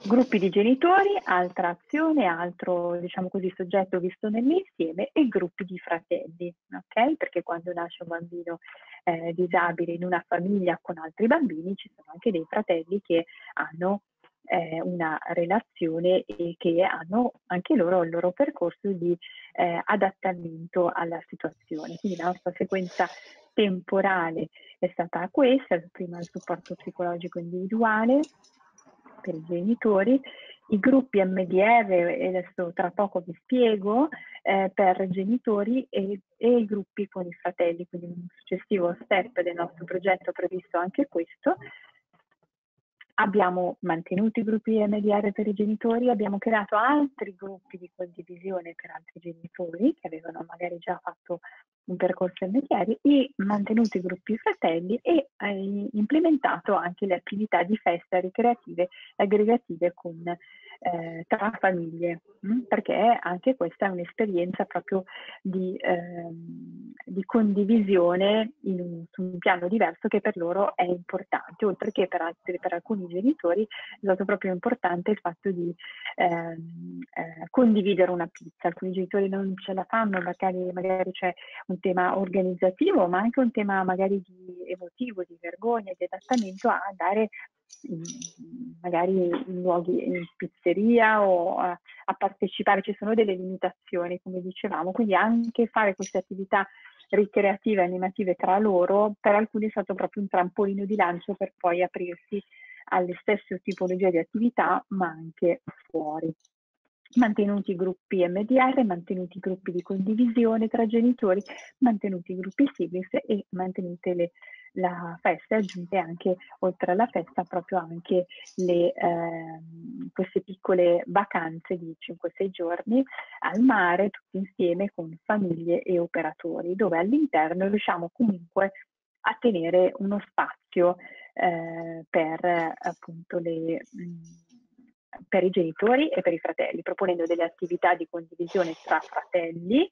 S1: Gruppi di genitori, altra azione, altro diciamo così, soggetto visto nell'insieme e gruppi di fratelli, ok? Perché quando nasce un bambino eh, disabile in una famiglia con altri bambini ci sono anche dei fratelli che hanno eh, una relazione e che hanno anche loro il loro percorso di eh, adattamento alla situazione. Quindi la nostra sequenza temporale è stata questa, prima il supporto psicologico individuale per i genitori, i gruppi MDR, e adesso tra poco vi spiego, eh, per genitori e, e, i gruppi con i fratelli, quindi un successivo step del nostro progetto previsto anche questo, Abbiamo mantenuto i gruppi MDR per i genitori, abbiamo creato altri gruppi di condivisione per altri genitori che avevano magari già fatto un percorso MDR e mantenuto i gruppi fratelli e eh, implementato anche le attività di festa ricreative aggregative con eh, tra famiglie, mh? Mm? perché anche questa è un'esperienza proprio di, ehm, di condivisione un, su un piano diverso che per loro è importante, oltre che per, altri, per alcuni genitori è stato proprio importante il fatto di ehm, eh, condividere una pizza. Alcuni genitori non ce la fanno, magari, magari c'è un tema organizzativo, ma anche un tema magari di emotivo, di vergogna, di adattamento a andare magari in luoghi in pizzeria o a, a, partecipare, ci sono delle limitazioni come dicevamo, quindi anche fare queste attività ricreative animative tra loro per alcuni è stato proprio un trampolino di lancio per poi aprirsi alle stesse tipologie di attività ma anche fuori mantenuti i gruppi MDR, mantenuti i gruppi di condivisione tra genitori, mantenuti i gruppi Siblings e mantenute le, la festa e aggiunte anche, oltre alla festa, proprio anche le, eh, queste piccole vacanze di 5-6 giorni al mare, tutti insieme con famiglie e operatori, dove all'interno riusciamo comunque a tenere uno spazio eh, per appunto le... Mh, per i genitori e per i fratelli, proponendo delle attività di condivisione tra fratelli,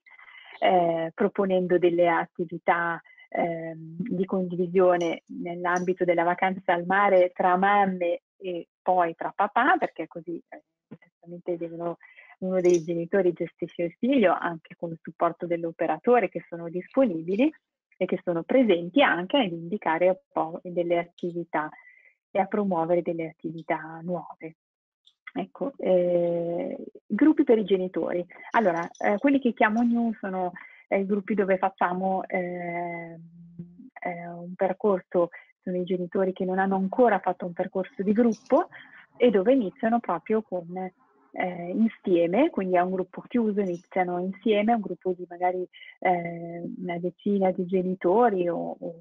S1: eh, proponendo delle attività eh, di condivisione nell'ambito della vacanza al mare tra mamme e poi tra papà, perché così eh, devono, uno dei genitori gestisce il figlio anche con il supporto dell'operatore che sono disponibili e che sono presenti anche ad indicare un po' delle attività e a promuovere delle attività nuove. Ecco, eh, gruppi per i genitori. Allora, eh, quelli che chiamo new sono eh, i gruppi dove facciamo ehm, eh, un percorso, sono i genitori che non hanno ancora fatto un percorso di gruppo e dove iniziano proprio con eh, insieme, quindi è un gruppo chiuso, iniziano insieme, un gruppo di magari eh, una decina di genitori o, o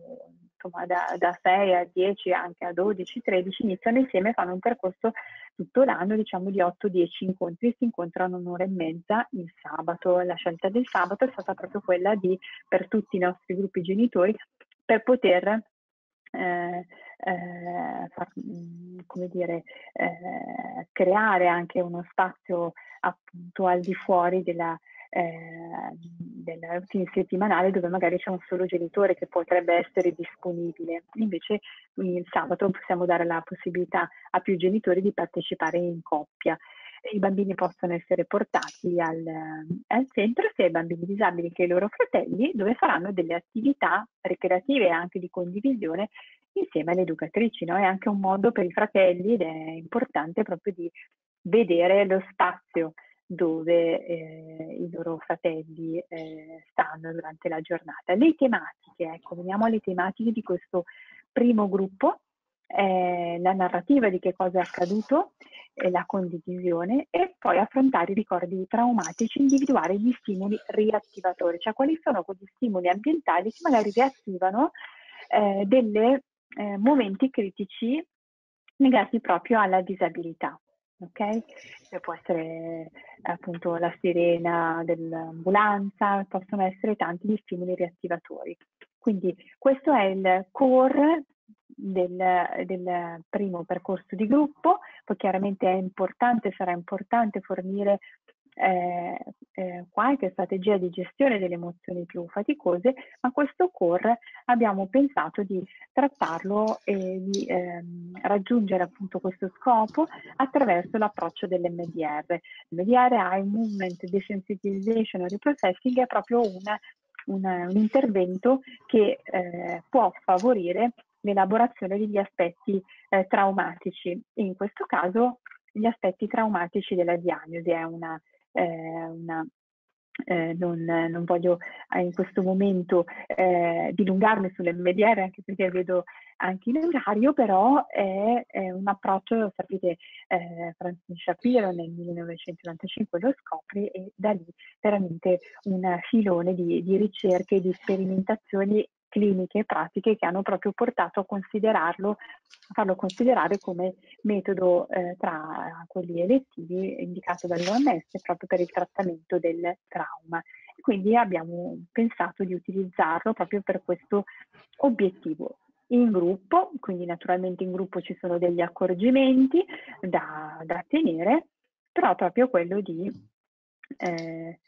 S1: insomma da, da 6 a 10, anche a 12, 13, iniziano insieme, fanno un percorso tutto l'anno, diciamo di 8-10 incontri, si incontrano un'ora e mezza il sabato. La scelta del sabato è stata proprio quella di, per tutti i nostri gruppi genitori, per poter eh, eh, far, mm, come dire, eh, creare anche uno spazio appunto al di fuori della, eh, della settimanale dove magari c'è un solo genitore che potrebbe essere disponibile. Invece il sabato possiamo dare la possibilità a più genitori di partecipare in coppia. I bambini possono essere portati al, al centro, sia i bambini disabili che i loro fratelli, dove faranno delle attività ricreative e anche di condivisione insieme alle educatrici. No? È anche un modo per i fratelli ed è importante proprio di vedere lo spazio dove eh, i loro fratelli eh, stanno durante la giornata. Le tematiche, ecco, veniamo alle tematiche di questo primo gruppo, eh, la narrativa di che cosa è accaduto, la condivisione e poi affrontare i ricordi traumatici, individuare gli stimoli riattivatori, cioè quali sono quegli stimoli ambientali che magari riattivano eh, dei eh, momenti critici legati proprio alla disabilità ok? Può essere appunto la sirena dell'ambulanza, possono essere tanti gli stimoli riattivatori. Quindi questo è il core del, del, primo percorso di gruppo, poi chiaramente è importante, sarà importante fornire eh, eh, qualche strategia di gestione delle emozioni più faticose, ma questo core abbiamo pensato di trattarlo e di ehm, raggiungere appunto questo scopo attraverso l'approccio dell'MDR. L'MDR High Movement Desensitization Reprocessing è proprio una, una, un intervento che eh, può favorire l'elaborazione degli aspetti eh, traumatici. In questo caso gli aspetti traumatici della diagnosi è una una eh, non, non, voglio eh, in questo momento eh, dilungarmi sull'MDR anche perché vedo anche in orario, però è, è un approccio, sapete, eh, Francis Shapiro nel 1995 lo scopre e da lì veramente un filone di, di ricerche di sperimentazioni cliniche e pratiche che hanno proprio portato a considerarlo, a farlo considerare come metodo eh, tra quelli elettivi indicato dall'OMS proprio per il trattamento del trauma. Quindi abbiamo pensato di utilizzarlo proprio per questo obiettivo in gruppo, quindi naturalmente in gruppo ci sono degli accorgimenti da, da tenere, però proprio quello di eh,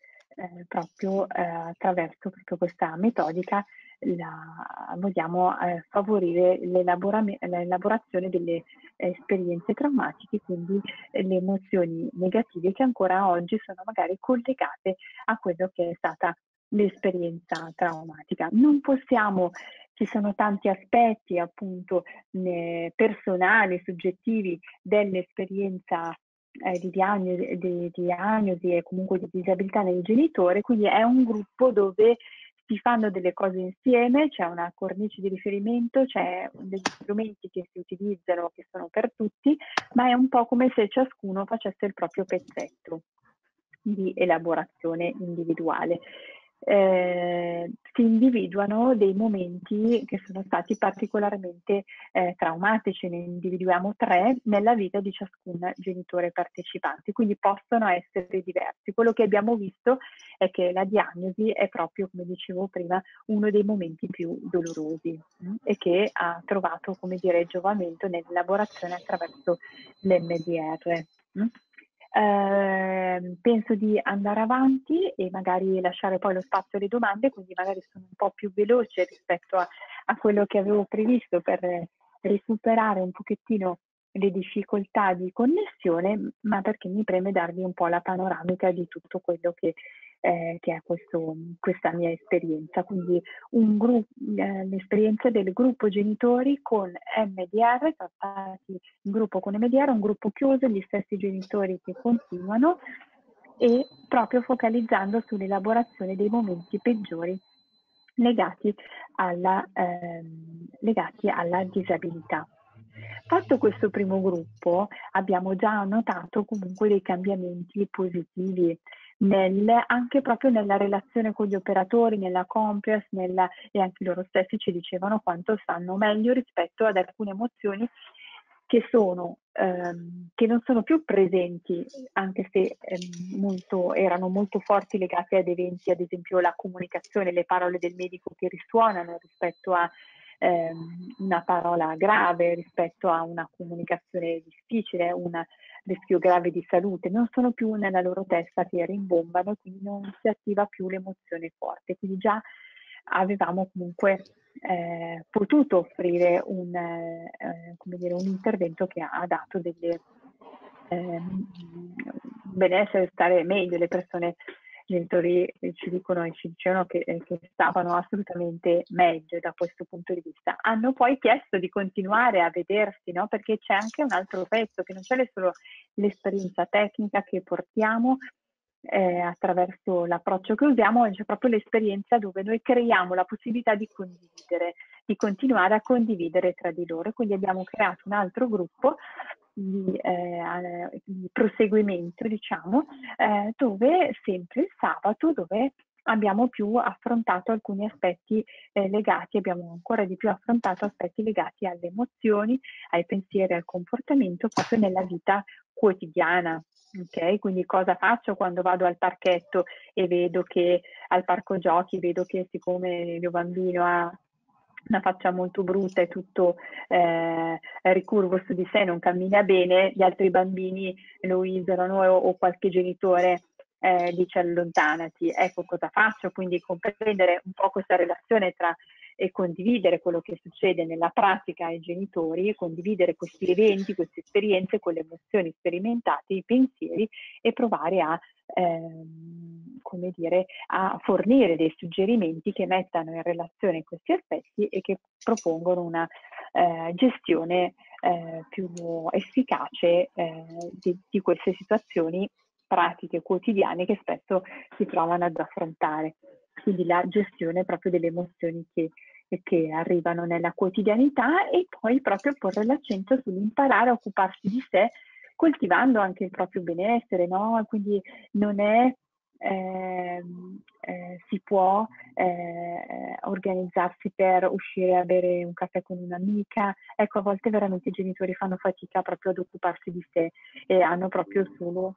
S1: eh, proprio eh, attraverso proprio questa metodica la, vogliamo eh, favorire l'elaborazione delle esperienze traumatiche, quindi eh, le emozioni negative che ancora oggi sono magari collegate a quello che è stata l'esperienza traumatica. Non possiamo, ci sono tanti aspetti appunto personali, soggettivi dell'esperienza eh, di, diagnosi, di, diagnosi e comunque di disabilità nel genitore, quindi è un gruppo dove si fanno delle cose insieme, c'è una cornice di riferimento, c'è degli strumenti che si utilizzano che sono per tutti, ma è un po' come se ciascuno facesse il proprio pezzetto di elaborazione individuale eh, si individuano dei momenti che sono stati particolarmente eh, traumatici, ne individuiamo tre nella vita di ciascun genitore partecipante, quindi possono essere diversi. Quello che abbiamo visto è che la diagnosi è proprio, come dicevo prima, uno dei momenti più dolorosi mh, mm, e che ha trovato, come dire, giovamento nell'elaborazione attraverso l'MDR. Mh. Mm. Eh, penso di andare avanti e magari lasciare poi lo spazio alle domande, quindi magari sono un po' più veloce rispetto a, a quello che avevo previsto per recuperare un pochettino le difficoltà di connessione, ma perché mi preme darvi un po' la panoramica di tutto quello che eh, che è questo, questa mia esperienza. Quindi gru- eh, l'esperienza del gruppo genitori con MDR, trattati in gruppo con MDR, un gruppo chiuso, gli stessi genitori che continuano e proprio focalizzando sull'elaborazione dei momenti peggiori legati alla, ehm, legati alla disabilità. Fatto questo primo gruppo, abbiamo già notato comunque dei cambiamenti positivi nel, anche proprio nella relazione con gli operatori, nella compliance, nella, e anche loro stessi ci dicevano quanto stanno meglio rispetto ad alcune emozioni che, sono, ehm, che non sono più presenti, anche se ehm, molto, erano molto forti legate ad eventi, ad esempio la comunicazione, le parole del medico che risuonano rispetto a ehm, una parola grave, rispetto a una comunicazione difficile, un rischio grave di salute, non sono più nella loro testa che rimbombano, quindi non si attiva più l'emozione forte. Quindi già avevamo comunque eh, potuto offrire un, eh, dire, un, intervento che ha dato delle eh, benessere, stare meglio, le persone genitori ci dicono e ci dicevano che, eh, che, stavano assolutamente meglio da questo punto di vista. Hanno poi chiesto di continuare a vedersi, no? perché c'è anche un altro pezzo, che non c'è solo l'esperienza tecnica che portiamo, eh, attraverso l'approccio che usiamo, c'è proprio l'esperienza dove noi creiamo la possibilità di condividere, di continuare a condividere tra di loro. Quindi abbiamo creato un altro gruppo di, eh, di proseguimento, diciamo, eh, dove sempre il sabato, dove abbiamo più affrontato alcuni aspetti eh, legati, abbiamo ancora di più affrontato aspetti legati alle emozioni, ai pensieri, al comportamento proprio nella vita quotidiana. Ok, quindi cosa faccio quando vado al parchetto e vedo che al parco giochi, vedo che siccome il mio bambino ha una faccia molto brutta e tutto eh, ricurvo su di sé, non cammina bene, gli altri bambini lo isolano o, o qualche genitore eh, dice allontanati. Ecco cosa faccio, quindi comprendere un po' questa relazione tra e condividere quello che succede nella pratica ai genitori, condividere questi eventi, queste esperienze con le emozioni sperimentate, i pensieri e provare a, ehm, come dire, a fornire dei suggerimenti che mettano in relazione questi aspetti e che propongono una eh, gestione eh, più efficace eh, di, di queste situazioni pratiche quotidiane che spesso si trovano ad affrontare quindi la gestione proprio delle emozioni che, che arrivano nella quotidianità e poi proprio porre l'accento sull'imparare a occuparsi di sé coltivando anche il proprio benessere, no? Quindi non è eh, eh, si può eh, organizzarsi per uscire a bere un caffè con un'amica. Ecco, a volte veramente i genitori fanno fatica proprio ad occuparsi di sé e hanno proprio solo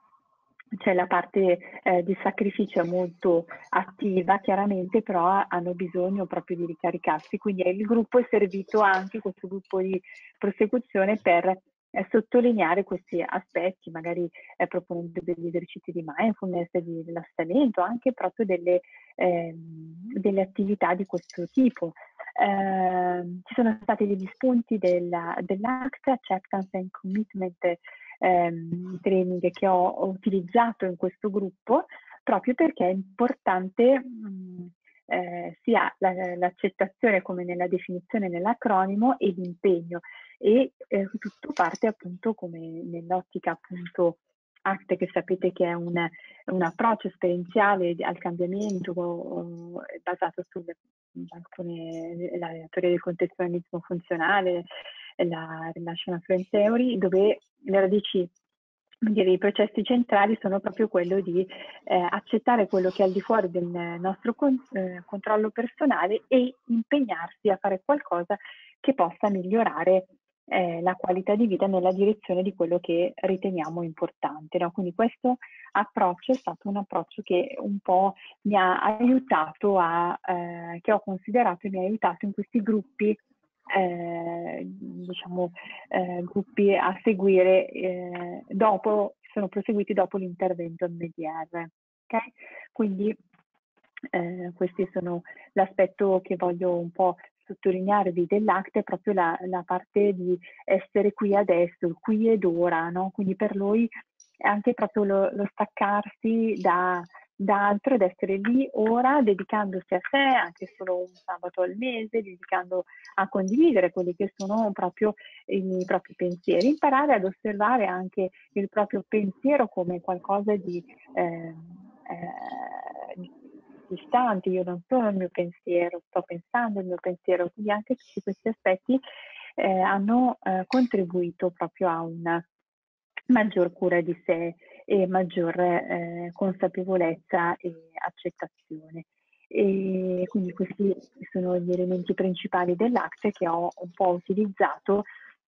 S1: c'è la parte eh, di sacrificio molto attiva, chiaramente, però hanno bisogno proprio di ricaricarsi. Quindi il gruppo è servito anche, questo gruppo di prosecuzione, per sottolineare questi aspetti, magari eh, proponendo degli esercizi di mindfulness, di rilassamento, anche proprio delle, ehm, delle attività di questo tipo. Ehm, ci sono stati degli spunti della, dell'ACT, Acceptance and Commitment ehm, training che ho, utilizzato in questo gruppo proprio perché è importante mh, eh, sia la, l'accettazione come nella definizione nell'acronimo e l'impegno. E eh, tutto parte appunto come nell'ottica appunto ACT che sapete che è un, un approccio esperienziale al cambiamento uh, basato sulla teoria del contestualismo funzionale, la Relational Friend Theory, dove le radici i processi centrali sono proprio quello di eh, accettare quello che è al di fuori del nostro con, eh, controllo personale e impegnarsi a fare qualcosa che possa migliorare eh, la qualità di vita nella direzione di quello che riteniamo importante. No? Quindi questo approccio è stato un approccio che un po' mi ha aiutato a, eh, che ho considerato e mi ha aiutato in questi gruppi eh, diciamo, eh, gruppi a seguire eh, dopo, sono proseguiti dopo l'intervento MDR. Okay? Quindi eh, questi sono l'aspetto che voglio un po' sottolinearvi dell'ACT è proprio la, la, parte di essere qui adesso, qui ed ora, no? Quindi per lui è anche proprio lo, lo staccarsi da, d'altro ed essere lì ora dedicandosi a sé anche solo un sabato al mese, dedicando a condividere quelli che sono proprio i propri pensieri, imparare ad osservare anche il proprio pensiero come qualcosa di eh, eh, distante, io non sono il mio pensiero, sto pensando il mio pensiero, quindi anche tutti questi aspetti eh, hanno eh, contribuito proprio a una maggior cura di sé e maggior eh, consapevolezza e accettazione. E quindi questi sono gli elementi principali dell'ACT che ho un po' utilizzato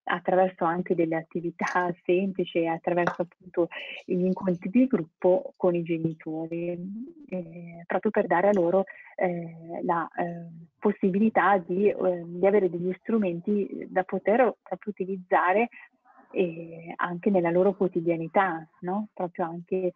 S1: attraverso anche delle attività semplici e attraverso appunto gli incontri di gruppo con i genitori, eh, proprio per dare a loro eh, la eh, possibilità di, eh, di, avere degli strumenti da poter proprio utilizzare anche nella loro quotidianità, no? proprio anche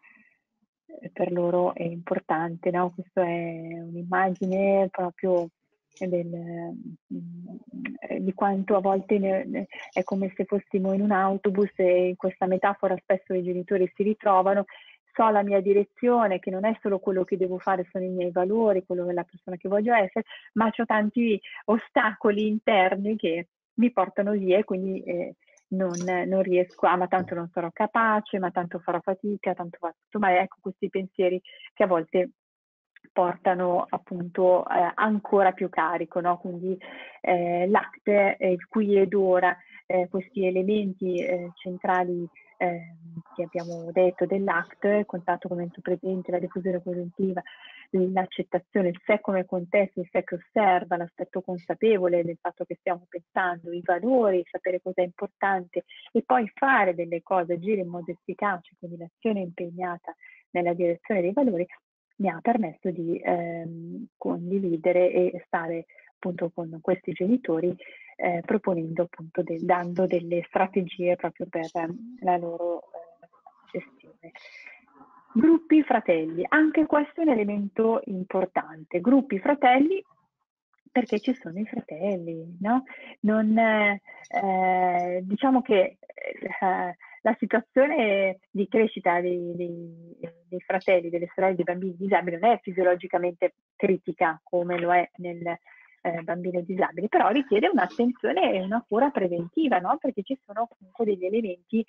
S1: eh, per loro è importante, no? questa è un'immagine proprio del, mm, di quanto a volte è come se fossimo in un autobus e in questa metafora spesso i genitori si ritrovano so la mia direzione, che non è solo quello che devo fare, sono i miei valori, quello che è la persona che voglio essere, ma ho tanti ostacoli interni che mi portano via e quindi eh, non, non, riesco, ah ma tanto non sarò capace, ma tanto farò fatica, tanto va tutto, ma ecco questi pensieri che a volte portano appunto eh, ancora più carico, no? quindi eh, l'ACT, eh, il qui ed ora, eh, questi elementi eh, centrali eh, che abbiamo detto dell'ACT, il contatto con momento presente, la diffusione cognitiva, l'accettazione, il sé come contesto, il sé che osserva, l'aspetto consapevole del fatto che stiamo pensando, i valori, sapere cosa è importante e poi fare delle cose, agire in modo efficace, quindi l'azione impegnata nella direzione dei valori, mi ha permesso di ehm, condividere e stare appunto con questi genitori eh, proponendo appunto de- dando delle strategie proprio per ehm, la loro eh, gestione. Gruppi fratelli, anche questo è un elemento importante. Gruppi fratelli perché ci sono i fratelli, no? Non, eh, diciamo che eh, la situazione di crescita dei, dei, dei, fratelli, delle sorelle dei bambini disabili non è fisiologicamente critica come lo è nel eh, bambino disabile, però richiede un'attenzione e una cura preventiva, no? perché ci sono comunque degli elementi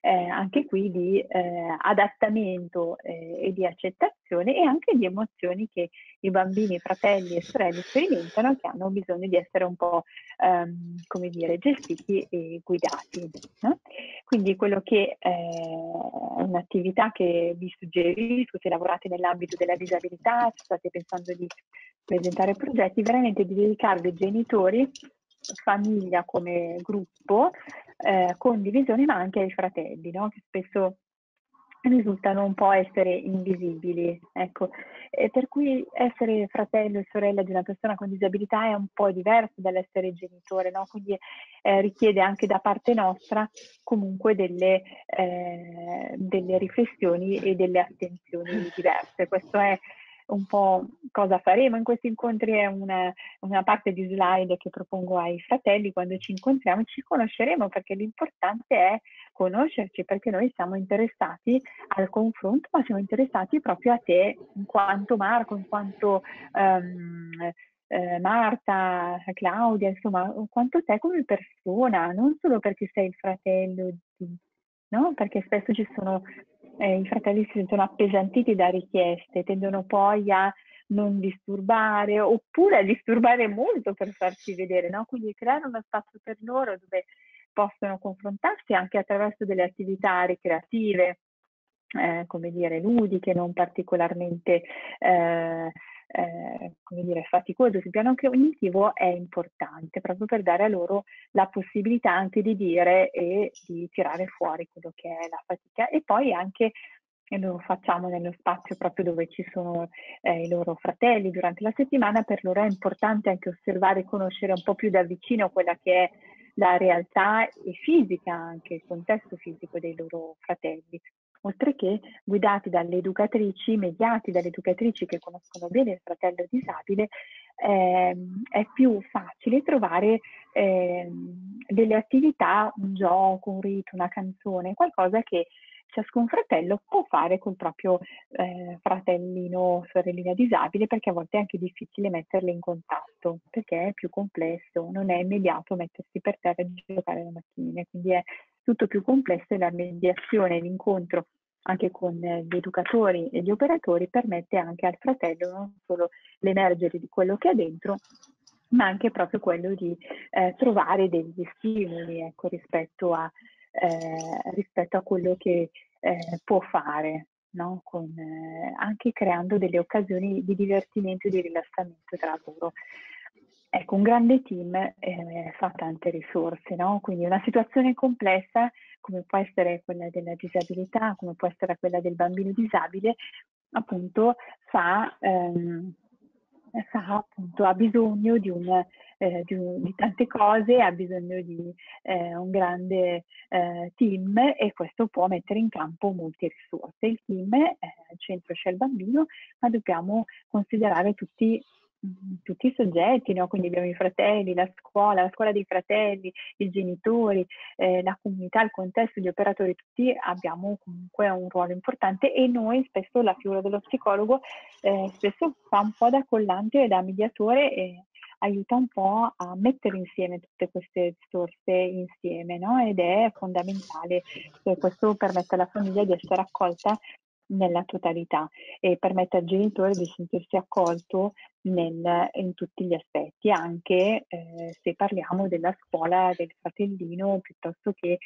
S1: eh, anche qui di eh, adattamento eh, e di accettazione e anche di emozioni che i bambini, fratelli e sorelle sperimentano che hanno bisogno di essere un po' ehm, come dire, gestiti e guidati. No? Quindi quello che è un'attività che vi suggerisco se lavorate nell'ambito della disabilità, se state pensando di presentare progetti, veramente di dedicarvi ai genitori famiglia come gruppo, eh, condivisione, ma anche ai fratelli, no? che spesso risultano un po' essere invisibili. Ecco. Per cui essere fratello e sorella di una persona con disabilità è un po' diverso dall'essere genitore, no? quindi eh, richiede anche da parte nostra comunque delle, eh, delle riflessioni e delle attenzioni diverse. Questo è un po' cosa faremo in questi incontri è una, una, parte di slide che propongo ai fratelli quando ci incontriamo ci conosceremo perché l'importante è conoscerci perché noi siamo interessati al confronto ma siamo interessati proprio a te in quanto Marco, in quanto um, eh, Marta, Claudia, insomma, quanto te come persona, non solo perché sei il fratello, di, no? Perché spesso ci sono eh, i fratelli si sentono appesantiti da richieste, tendono poi a non disturbare oppure a disturbare molto per farsi vedere, no? quindi creare uno spazio per loro dove possono confrontarsi anche attraverso delle attività ricreative, eh, come dire, ludiche, non particolarmente eh, eh, come dire, faticoso sul piano cognitivo è importante proprio per dare a loro la possibilità anche di dire e di tirare fuori quello che è la fatica. E poi anche lo facciamo nello spazio proprio dove ci sono eh, i loro fratelli durante la settimana, per loro è importante anche osservare e conoscere un po' più da vicino quella che è la realtà e fisica, anche il contesto fisico dei loro fratelli oltre che guidati dalle educatrici, mediati dalle educatrici che conoscono bene il fratello disabile, ehm, è più facile trovare ehm, delle attività, un gioco, un rito, una canzone, qualcosa che ciascun fratello può fare col proprio eh, fratellino o sorellina disabile perché a volte è anche difficile metterle in contatto perché è più complesso, non è immediato mettersi per terra e giocare alle macchinine, quindi è tutto più complesso e la mediazione, l'incontro anche con gli educatori e gli operatori permette anche al fratello non solo l'emergere di quello che ha dentro, ma anche proprio quello di eh, trovare degli stimoli ecco, rispetto, a, eh, rispetto, a, quello che eh, può fare, no? Con, eh, anche creando delle occasioni di divertimento e di rilassamento tra loro. Ecco, un grande team eh, fa tante risorse, no? quindi una situazione complessa come può essere quella della disabilità, come può essere quella del bambino disabile, appunto fa, ehm, fa appunto, ha bisogno di, un, eh, di, un, di, tante cose, ha bisogno di eh, un grande eh, team e questo può mettere in campo molte risorse. Il team, al centro c'è il bambino, ma dobbiamo considerare tutti tutti i soggetti, no? quindi abbiamo i fratelli, la scuola, la scuola dei fratelli, i genitori, eh, la comunità, il contesto, gli operatori, tutti abbiamo comunque un ruolo importante e noi spesso la figura dello psicologo eh, spesso fa un po' da collante e da mediatore e aiuta un po' a mettere insieme tutte queste risorse insieme no? ed è fondamentale, questo permette alla famiglia di essere accolta nella totalità e permette al genitore di sentirsi accolto nel, in tutti gli aspetti, anche eh, se parliamo della scuola del fratellino piuttosto che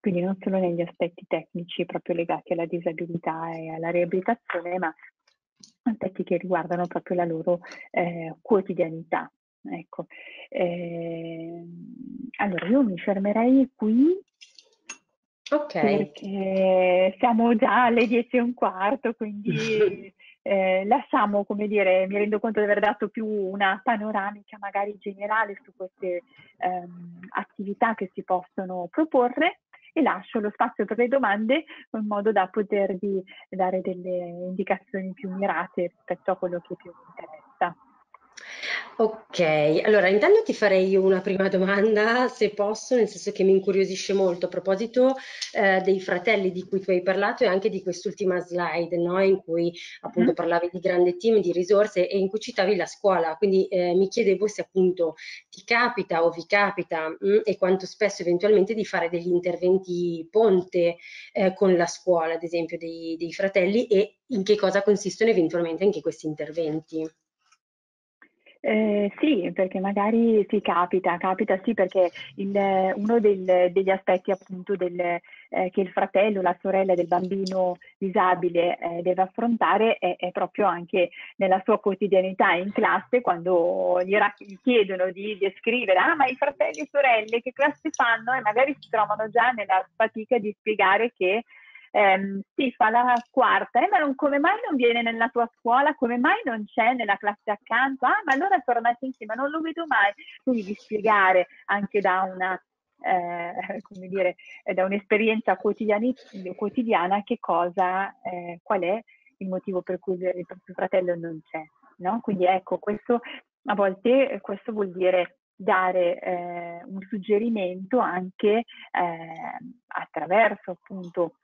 S1: quindi non solo negli aspetti tecnici proprio legati alla disabilità e alla riabilitazione, ma aspetti che riguardano proprio la loro eh, quotidianità. Ecco. Eh, allora io mi fermerei qui
S2: Ok.
S1: Perché siamo già alle 10 e un quarto, quindi eh, lasciamo, come dire, mi rendo conto di aver dato più una panoramica magari generale su queste ehm, attività che si possono proporre e lascio lo spazio per le domande in modo da potervi dare delle indicazioni più mirate rispetto a quello che più vi interessa.
S2: Ok, allora intanto ti farei una prima domanda, se posso, nel senso che mi incuriosisce molto a proposito eh, dei fratelli di cui tu hai parlato e anche di quest'ultima slide, no? in cui appunto mm. parlavi di grande team, di risorse e in cui citavi la scuola, quindi eh, mi chiedevo se appunto ti capita o vi capita mh, mm, e quanto spesso eventualmente di fare degli interventi ponte eh, con la scuola, ad esempio dei, dei fratelli e in che cosa consistono eventualmente anche questi interventi.
S1: Eh, sì, perché magari si capita, capita sì perché il, uno del, degli aspetti appunto del, eh, che il fratello, la sorella del bambino disabile eh, deve affrontare è, è, proprio anche nella sua quotidianità in classe quando gli, gli chiedono di descrivere, ah ma i fratelli e sorelle che classe fanno? E magari si trovano già nella fatica di spiegare che ehm, sì, fa la quarta, eh, ma non, come mai non viene nella tua scuola? Come mai non c'è nella classe accanto? Ah, ma allora tornate insieme, non lo vedo mai. Quindi di spiegare anche da una eh, come dire, eh, da un'esperienza quotidiana che cosa, eh, qual è il motivo per cui il proprio fratello non c'è. No? Quindi ecco, questo a volte questo vuol dire dare eh, un suggerimento anche eh, attraverso appunto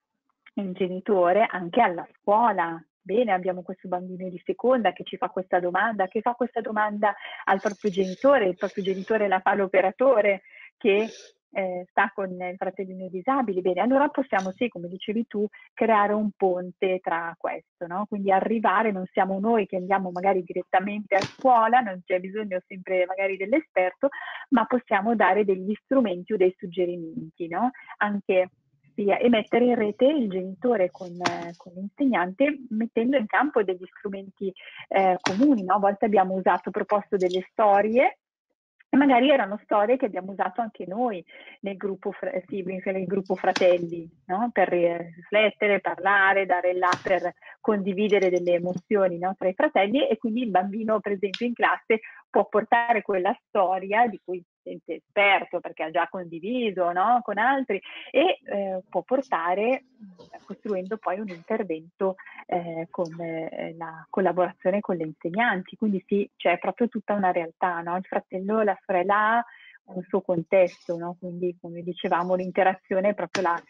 S1: un genitore anche alla scuola. Bene, abbiamo questo bambino di seconda che ci fa questa domanda, che fa questa domanda al proprio genitore, il proprio genitore la fa l'operatore che eh, sta con il fratellino disabile. Bene, allora possiamo, sì, come dicevi tu, creare un ponte tra questo, no? Quindi arrivare, non siamo noi che andiamo magari direttamente a scuola, non c'è bisogno sempre magari dell'esperto, ma possiamo dare degli strumenti o dei suggerimenti, no? Anche e mettere in rete il genitore con, eh, con l'insegnante mettendo in campo degli strumenti eh, comuni. No? A volte abbiamo usato, proposto delle storie magari erano storie che abbiamo usato anche noi nel gruppo, sì, nel gruppo Fratelli, no? per riflettere, parlare, dare là per condividere delle emozioni no? tra i fratelli e quindi il bambino per esempio in classe può portare quella storia di cui si sente esperto perché ha già condiviso no? con altri e eh, può portare costruendo poi un intervento eh, con eh, la collaborazione con le insegnanti. Quindi sì, c'è proprio tutta una realtà, no? il fratello, la sorella ha un suo contesto, no? quindi come dicevamo l'interazione è proprio la,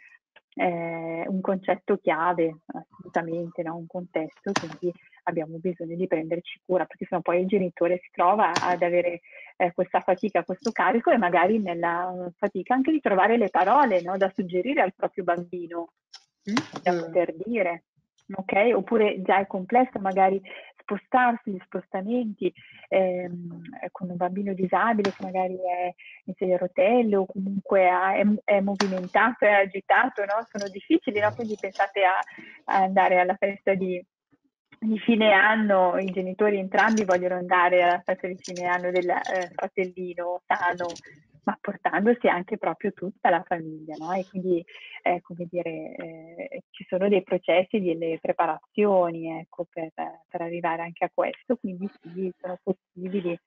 S1: eh, un concetto chiave, assolutamente, un contesto, quindi abbiamo bisogno di prenderci cura, perché sennò poi il genitore si trova ad avere eh, questa fatica, questo carico e magari nella fatica anche di trovare le parole no? da suggerire al proprio bambino, hm? da mm. poter dire. ok? Oppure già è complesso magari spostarsi, gli spostamenti ehm, con un bambino disabile che magari è in sedia a rotelle o comunque è, è, movimentato, è agitato, no? sono difficili, no? quindi pensate a, a andare alla festa di, di fine anno i genitori entrambi vogliono andare alla festa di fine anno del eh, fratellino sano, ma portandosi anche proprio tutta la famiglia, no? E quindi, eh, come dire, eh, ci sono dei processi, delle preparazioni, ecco, per, per, arrivare anche a questo, quindi sì, sono possibili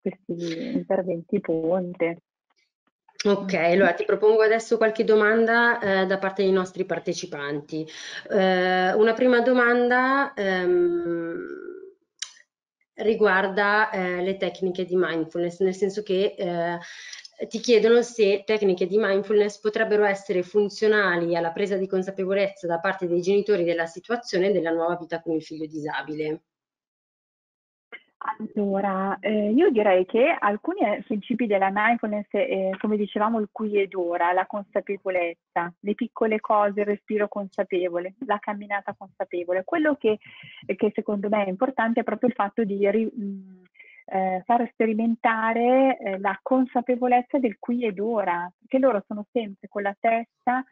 S1: questi interventi ponte.
S2: Ok, allora ti propongo adesso qualche domanda eh, da parte dei nostri partecipanti. Eh, una prima domanda ehm, riguarda eh, le tecniche di mindfulness, nel senso che eh, ti chiedono se tecniche di mindfulness potrebbero essere funzionali alla presa di consapevolezza da parte dei genitori della situazione della nuova vita con il figlio disabile.
S1: Allora, eh, io direi che alcuni eh, principi della mindfulness, eh, come dicevamo, il qui ed ora, la consapevolezza, le piccole cose, il respiro consapevole, la camminata consapevole, quello che, che secondo me è importante è proprio il fatto di mh, eh, far sperimentare eh, la consapevolezza del qui ed ora, che loro sono sempre con la testa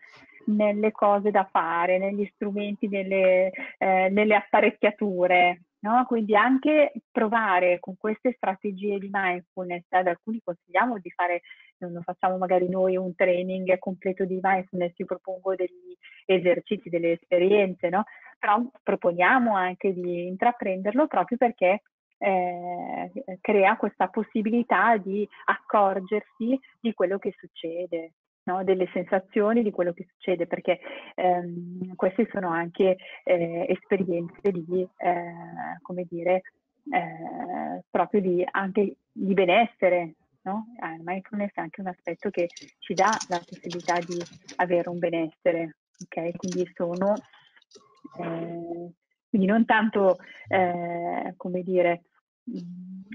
S1: nelle cose da fare, negli strumenti, nelle, eh, nelle apparecchiature. No? Quindi anche provare con queste strategie di mindfulness, ad alcuni consigliamo di fare, non facciamo magari noi un training completo di mindfulness, io propongo degli esercizi, delle esperienze, no? però proponiamo anche di intraprenderlo proprio perché eh, crea questa possibilità di accorgersi di quello che succede, no? delle sensazioni di quello che succede, perché ehm, queste sono anche eh, esperienze di, eh, come dire, eh, proprio di, anche di benessere. No? Ah, il mindfulness è anche un aspetto che ci dà la possibilità di avere un benessere, ok? Quindi sono eh, quindi non tanto, eh, come dire,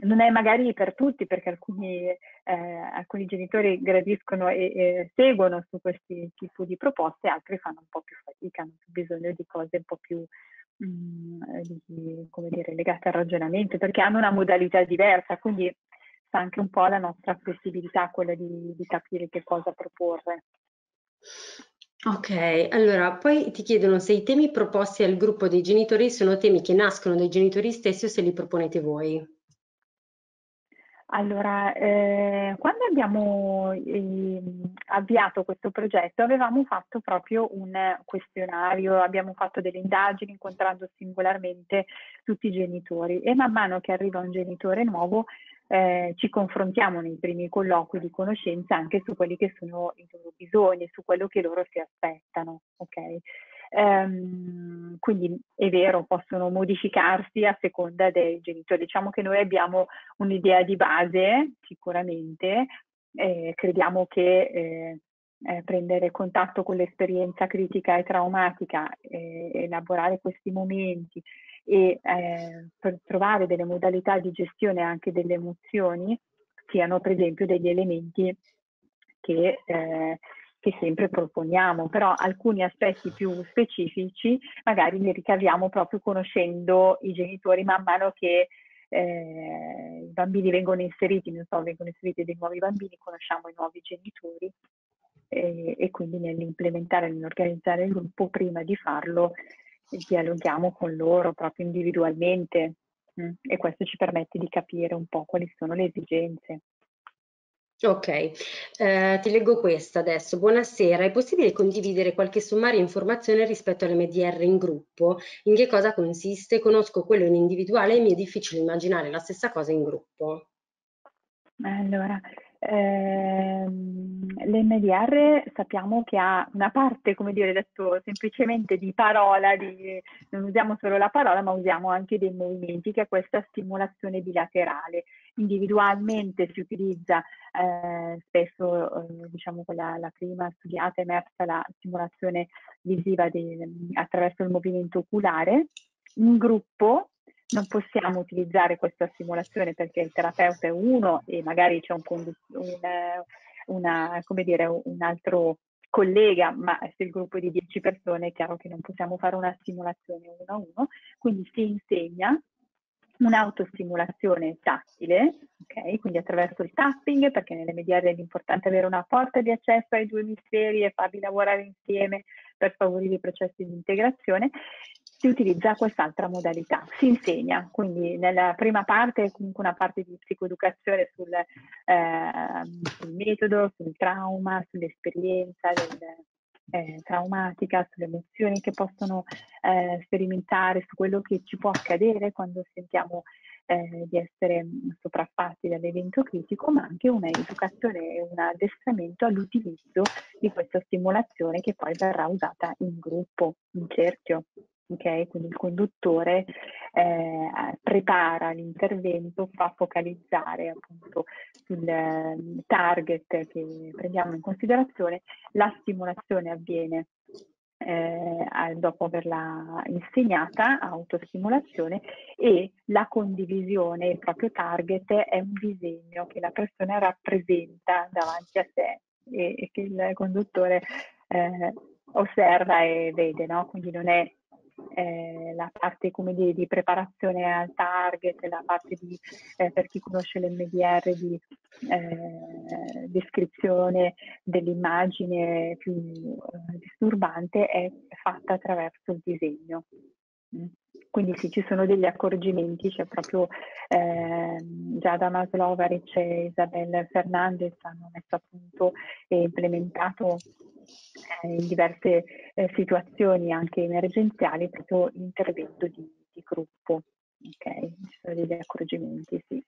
S1: non è magari per tutti perché alcuni, eh, alcuni genitori gradiscono e, e, seguono su questi tipi di proposte, altri fanno un po' più fatica, hanno bisogno di cose un po' più mh, mm, di, dire, legate al ragionamento perché hanno una modalità diversa, quindi sta anche un po' la nostra flessibilità, quella di, di capire che cosa proporre.
S2: Ok, allora poi ti chiedono se i temi proposti al gruppo dei genitori sono temi che nascono dai genitori stessi o se li proponete voi.
S1: Allora, eh, quando abbiamo eh, avviato questo progetto avevamo fatto proprio un questionario, abbiamo fatto delle indagini incontrando singolarmente tutti i genitori e man mano che arriva un genitore nuovo eh, ci confrontiamo nei primi colloqui di conoscenza anche su quelli che sono i loro bisogni, su quello che loro si aspettano. Okay? Um, quindi è vero, possono modificarsi a seconda dei genitori. Diciamo che noi abbiamo un'idea di base, sicuramente, eh, crediamo che eh, eh, prendere contatto con l'esperienza critica e traumatica, elaborare questi momenti, e eh, per trovare delle modalità di gestione anche delle emozioni siano per esempio degli elementi che, eh, che sempre proponiamo, però alcuni aspetti più specifici magari li ricaviamo proprio conoscendo i genitori man mano che eh, i bambini vengono inseriti, non so, vengono inseriti dei nuovi bambini, conosciamo i nuovi genitori e, e quindi nell'implementare, nell'organizzare il gruppo, prima di farlo dialoghiamo con loro proprio individualmente mh? Mm, e questo ci permette di capire un po' quali sono le esigenze.
S2: Ok, eh, ti leggo questa adesso. Buonasera, è possibile condividere qualche sommaria informazione rispetto all'MDR in gruppo? In che cosa consiste? Conosco quello in individuale e mi è difficile immaginare la stessa cosa in gruppo.
S1: Allora, L'MDR sappiamo che ha una parte, come dire, detto semplicemente di parola, di, non usiamo solo la parola, ma usiamo anche dei movimenti, che è questa stimolazione bilaterale. Individualmente si utilizza eh, spesso, eh, diciamo, quella, la prima studiata emersa la stimolazione visiva di, attraverso il movimento oculare. In gruppo non possiamo utilizzare questa simulazione perché il terapeuta è uno e magari c'è un, un, una, dire, un altro collega, ma se il gruppo è di 10 persone è chiaro che non possiamo fare una simulazione uno a uno, quindi si insegna un'autostimolazione tattile, ok? Quindi attraverso il tapping, perché nelle MDR è importante avere una porta di accesso ai due emisferi e farli lavorare insieme per favorire i processi di integrazione, si utilizza quest'altra modalità, si insegna, quindi nella prima parte comunque una parte di psicoeducazione sul, eh, sul metodo, sul trauma, sull'esperienza del, eh, traumatica, sulle emozioni che possono eh, sperimentare, su quello che ci può accadere quando sentiamo eh, di essere sopraffatti dall'evento critico, ma anche un'educazione e un addestramento all'utilizzo di questa stimolazione che poi verrà usata in gruppo, in cerchio okay? quindi il conduttore eh, prepara l'intervento, fa focalizzare appunto sul eh, target che prendiamo in considerazione, la stimolazione avviene eh, dopo averla insegnata, autostimolazione, e la condivisione, il proprio target è un disegno che la persona rappresenta davanti a sé e, e che il conduttore eh, osserva e vede, no? quindi non è eh, la parte di, di, preparazione al target, la parte di, eh, per chi conosce l'MDR di eh, descrizione dell'immagine più eh, disturbante è fatta attraverso il disegno. Mm. Quindi sì, ci sono degli accorgimenti, c'è proprio eh, Giada Maslovac e Isabel Fernandez hanno messo a punto e implementato in diverse eh, situazioni anche emergenziali proprio l'intervento di, di gruppo. Ok, ci sono degli accorgimenti, sì.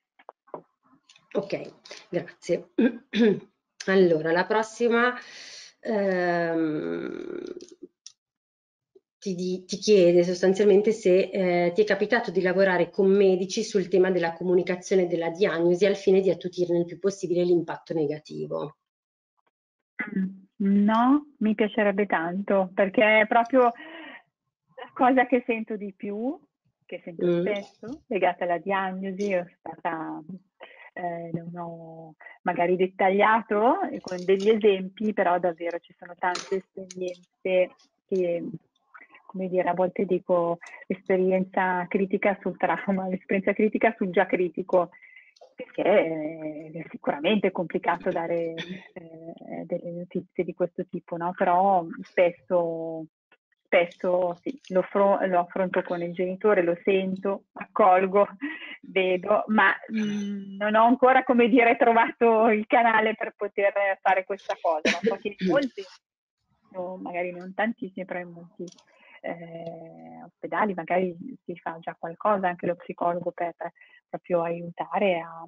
S2: Ok, grazie. Allora, la prossima ehm, ti, ti, chiede sostanzialmente se eh, ti è capitato di lavorare con medici sul tema della comunicazione della diagnosi al fine di attutirne il più possibile l'impatto negativo.
S1: Mm. No, mi piacerebbe tanto perché è proprio la cosa che sento di più, che sento mm. spesso, legata alla diagnosi. Io stata, eh, non ho magari dettagliato con degli esempi, però davvero ci sono tante esperienze che, come dire, a volte dico l'esperienza critica sul trauma, l'esperienza critica sul già critico perché è sicuramente complicato dare eh, delle notizie di questo tipo, no? però spesso, spesso sì, lo, lo, affronto con il genitore, lo sento, accolgo, vedo, ma mh, mm, non ho ancora, come dire, trovato il canale per poter fare questa cosa. No? So che in molti, no, magari non tantissimi, però in molti eh, ospedali magari si fa già qualcosa, anche lo psicologo per proprio aiutare a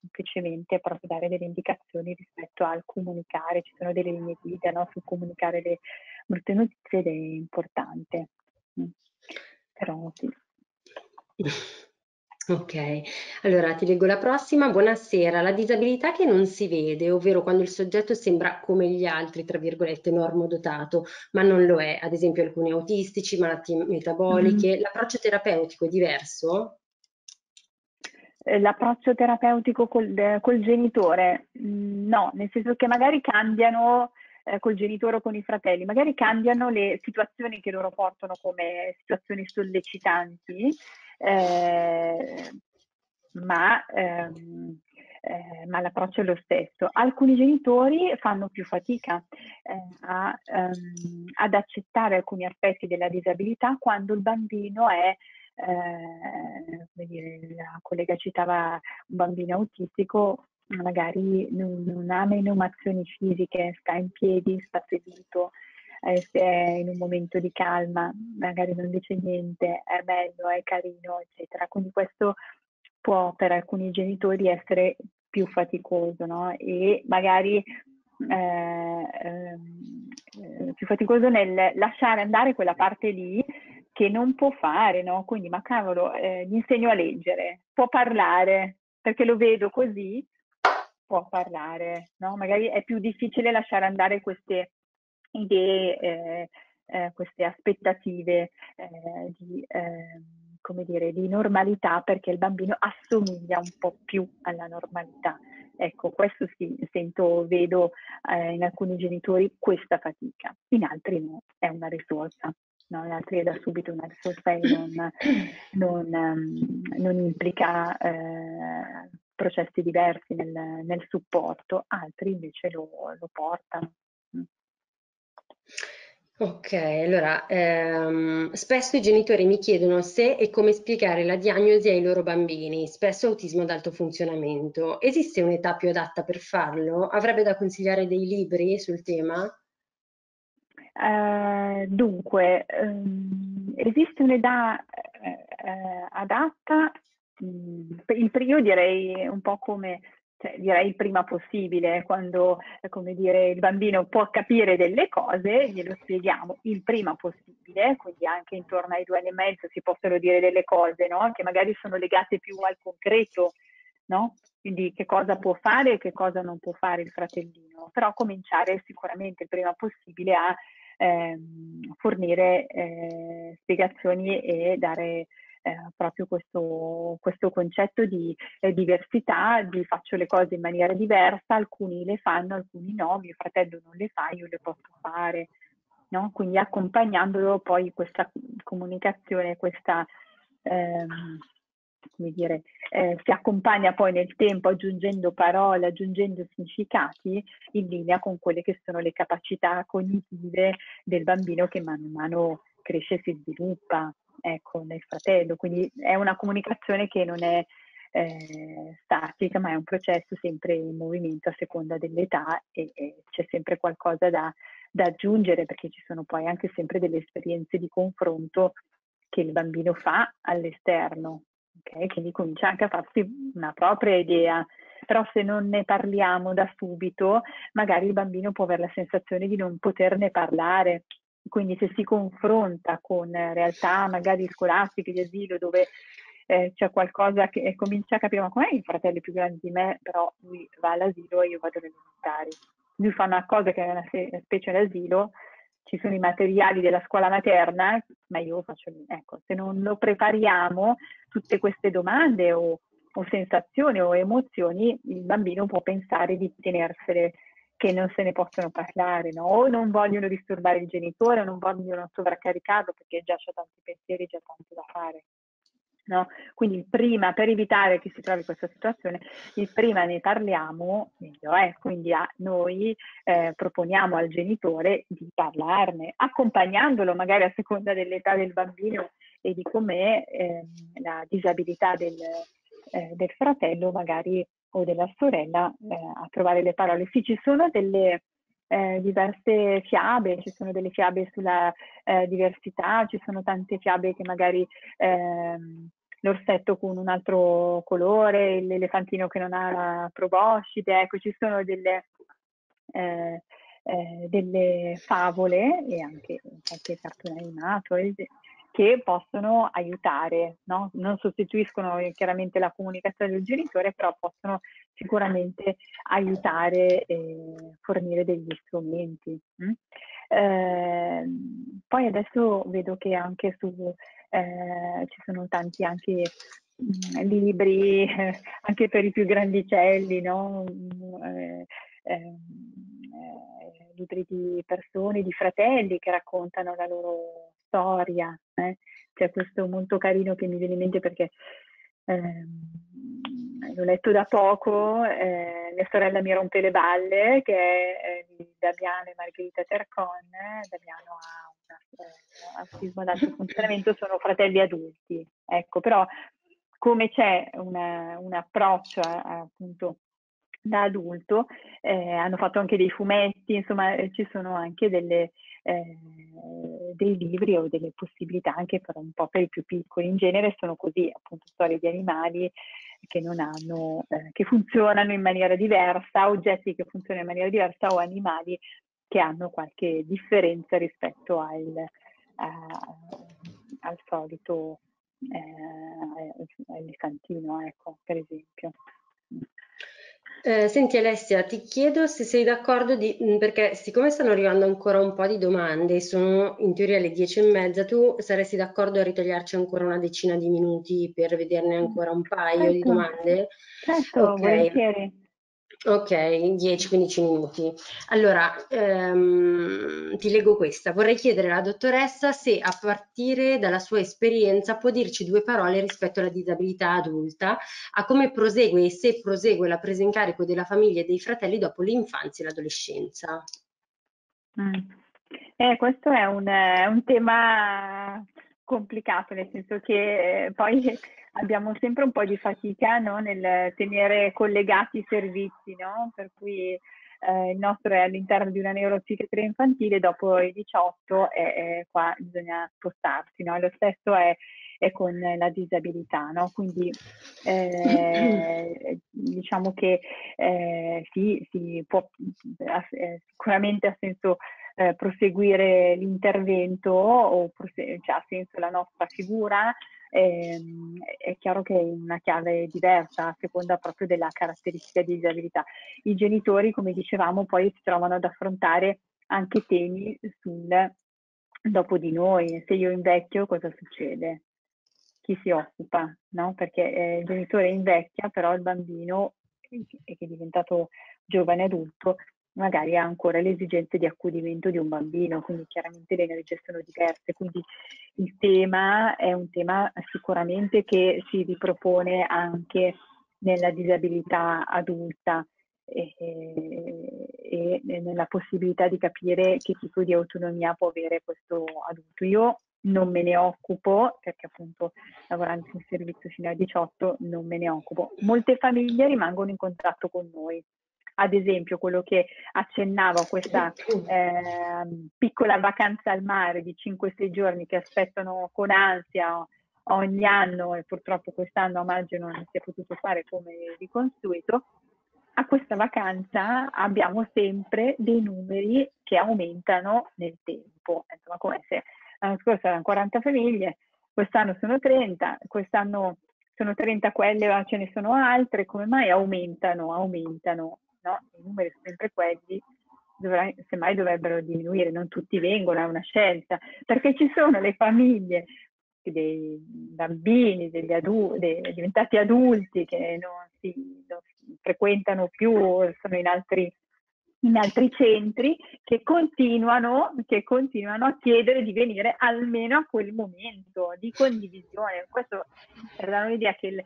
S1: semplicemente proprio dare delle indicazioni rispetto al comunicare, ci sono delle linee guida no, sul comunicare le brutte notizie ed è importante. Mm. Però sì.
S2: Ok, allora ti leggo la prossima. Buonasera. La disabilità che non si vede, ovvero quando il soggetto sembra come gli altri, tra virgolette, normodotato, ma non lo è, ad esempio alcuni autistici, malattie metaboliche, mm. l'approccio terapeutico è diverso?
S1: Eh, l'approccio terapeutico col, col genitore? Mm, no, nel senso che magari cambiano eh, col genitore o con i fratelli, magari cambiano le situazioni che loro portano come situazioni sollecitanti eh, ma, ehm, eh, ma, l'approccio è lo stesso. Alcuni genitori fanno più fatica eh, a, ehm, ad accettare alcuni aspetti della disabilità quando il bambino è eh, dire, la collega citava un bambino autistico, magari non, non ha menomazioni fisiche, sta in piedi, sta seduto, eh, se è in un momento di calma, magari non dice niente, è bello, è carino, eccetera. Quindi questo può per alcuni genitori essere più faticoso, no? E magari eh, eh, più faticoso nel lasciare andare quella parte lì che non può fare, no? Quindi, ma cavolo, eh, gli insegno a leggere, può parlare, perché lo vedo così, può parlare, no? Magari è più difficile lasciare andare queste idee, eh, eh, queste aspettative eh, di, ehm, come dire, di normalità perché il bambino assomiglia un po' più alla normalità. Ecco, questo sì, sento, vedo eh, in alcuni genitori questa fatica, in altri no, è una risorsa. No, in altri è da subito una risorsa e non, non, um, non implica eh, processi diversi nel, nel, supporto, altri invece lo, lo portano. Mm.
S2: Ok, allora, ehm, spesso i genitori mi chiedono se e come spiegare la diagnosi ai loro bambini, spesso autismo ad alto funzionamento. Esiste un'età più adatta per farlo? Avrebbe da consigliare dei libri sul tema?
S1: Uh, dunque, um, esiste un'età uh, adatta? Um, io direi un po' come cioè, direi il prima possibile, quando come dire, il bambino può capire delle cose, glielo spieghiamo il prima possibile, quindi anche intorno ai due anni e mezzo si possono dire delle cose no? che magari sono legate più al concreto, no? quindi che cosa può fare e che cosa non può fare il fratellino, però cominciare sicuramente il prima possibile a ehm, fornire eh, spiegazioni e dare eh, proprio questo, questo, concetto di eh, diversità, di faccio le cose in maniera diversa, alcuni le fanno, alcuni no, mio fratello non le fa, io le posso fare. No? Quindi accompagnandolo poi questa comunicazione, questa ehm, come dire, eh, si accompagna poi nel tempo aggiungendo parole, aggiungendo significati in linea con quelle che sono le capacità cognitive del bambino che mano a mano cresce e si sviluppa ecco, nel fratello. Quindi è una comunicazione che non è eh, statica, ma è un processo sempre in movimento a seconda dell'età e, e c'è sempre qualcosa da, da, aggiungere perché ci sono poi anche sempre delle esperienze di confronto che il bambino fa all'esterno, okay? quindi comincia anche a farsi una propria idea. Però se non ne parliamo da subito, magari il bambino può avere la sensazione di non poterne parlare, quindi se si confronta con realtà magari scolastiche di asilo dove eh, c'è qualcosa che comincia a capire ma com'è il fratello più grande di me, però lui va all'asilo e io vado alle elementari. Lui fa una cosa che è una specie d'asilo, ci sono i materiali della scuola materna, ma io faccio, ecco, se non lo prepariamo, tutte queste domande o, o sensazioni o emozioni, il bambino può pensare di tenersele che non se ne possono parlare, no? o non vogliono disturbare il genitore, o non vogliono sovraccaricarlo perché già c'è tanti pensieri, già tanto da fare. No? Quindi prima, per evitare che si trovi questa situazione, il prima ne parliamo, meglio è, quindi a noi eh, proponiamo al genitore di parlarne, accompagnandolo magari a seconda dell'età del bambino e di com'è eh, la disabilità del, eh, del fratello, magari o della sorella eh, a trovare le parole. Sì, ci sono delle eh, diverse fiabe, ci sono delle fiabe sulla eh, diversità, ci sono tante fiabe che magari ehm, l'orsetto con un altro colore, l'elefantino che non ha la proboscide, ecco, ci sono delle, eh, eh, delle favole e anche qualche cartone animato, che possono aiutare, no? non sostituiscono chiaramente la comunicazione del genitore, però possono sicuramente aiutare e fornire degli strumenti. Mm? Eh, poi adesso vedo che anche su eh, ci sono tanti anche mh, mm, libri eh, anche per i più grandicelli, no? Mm, eh, ehm, eh, libri di persone, di fratelli che raccontano la loro storia. Eh? C'è questo molto carino che mi viene in mente perché ehm, l'ho letto da poco, eh, Mia sorella mi rompe le balle, che è eh, di Damiano e Margherita Tercon. Damiano ha un eh, autismo ad alto funzionamento, sono fratelli adulti. Ecco, però come c'è una, un approccio appunto da adulto, eh, hanno fatto anche dei fumetti, insomma eh, ci sono anche delle, eh, dei libri o delle possibilità anche per un po' per i più piccoli. In genere sono così, appunto, storie di animali che non hanno, eh, che funzionano in maniera diversa, oggetti che funzionano in maniera diversa o animali che hanno qualche differenza rispetto al, eh, al solito eh, elefantino, ecco, per esempio.
S2: Eh, senti Alessia, ti chiedo se sei d'accordo di, mm, perché siccome stanno arrivando ancora un po' di domande, sono in teoria le dieci e mezza, tu saresti d'accordo a ritagliarci ancora una decina di minuti per vederne ancora un paio certo. di domande?
S1: Certo, okay. volentieri.
S2: Ok, 10-15 minuti. Allora, ehm, ti leggo questa. Vorrei chiedere alla dottoressa se a partire dalla sua esperienza può dirci due parole rispetto alla disabilità adulta, a come prosegue e se prosegue la presa in carico della famiglia e dei fratelli dopo l'infanzia e l'adolescenza.
S1: Mm. Eh, questo è un, un tema complicato, nel senso che eh, poi abbiamo sempre un po' di fatica no? nel tenere collegati i servizi, no? per cui eh, il nostro è all'interno di una neuropsichiatria infantile, dopo i 18 e, e qua bisogna spostarsi. No? Lo stesso è, è, con la disabilità, quindi eh, diciamo che eh, sì, si può, eh, sicuramente ha senso eh, proseguire l'intervento o cioè, ha senso la nostra figura, ehm, è chiaro che è una chiave diversa a seconda proprio della caratteristica di disabilità. I genitori, come dicevamo, poi si trovano ad affrontare anche temi sul dopo di noi, se io invecchio cosa succede? Chi si occupa? No? Perché eh, il genitore invecchia, però il bambino, che è diventato giovane adulto, magari ha ancora le esigenze di accudimento di un bambino, quindi chiaramente le energie sono diverse, quindi il tema è un tema sicuramente che si ripropone anche nella disabilità adulta e, e, e nella possibilità di capire che tipo di autonomia può avere questo adulto. Io non me ne occupo perché appunto lavorando in servizio fino a 18 non me ne occupo. Molte famiglie rimangono in contatto con noi ad esempio quello che accennavo questa eh, piccola vacanza al mare di 5-6 giorni che aspettano con ansia ogni anno e purtroppo quest'anno a maggio non si è potuto fare come di consueto, a questa vacanza abbiamo sempre dei numeri che aumentano nel tempo, insomma come se l'anno scorso erano 40 famiglie, quest'anno sono 30, quest'anno sono 30 quelle, ma ce ne sono altre, come mai aumentano, aumentano? No? i numeri sono sempre quelli, dovrai, semmai dovrebbero diminuire, non tutti vengono, è una scelta, perché ci sono le famiglie dei bambini, degli adulti, dei, diventati adulti che non si, non si frequentano più, sono in altri, in altri centri che continuano, che continuano, a chiedere di venire almeno a quel momento di condivisione. Questo per dare un'idea che il,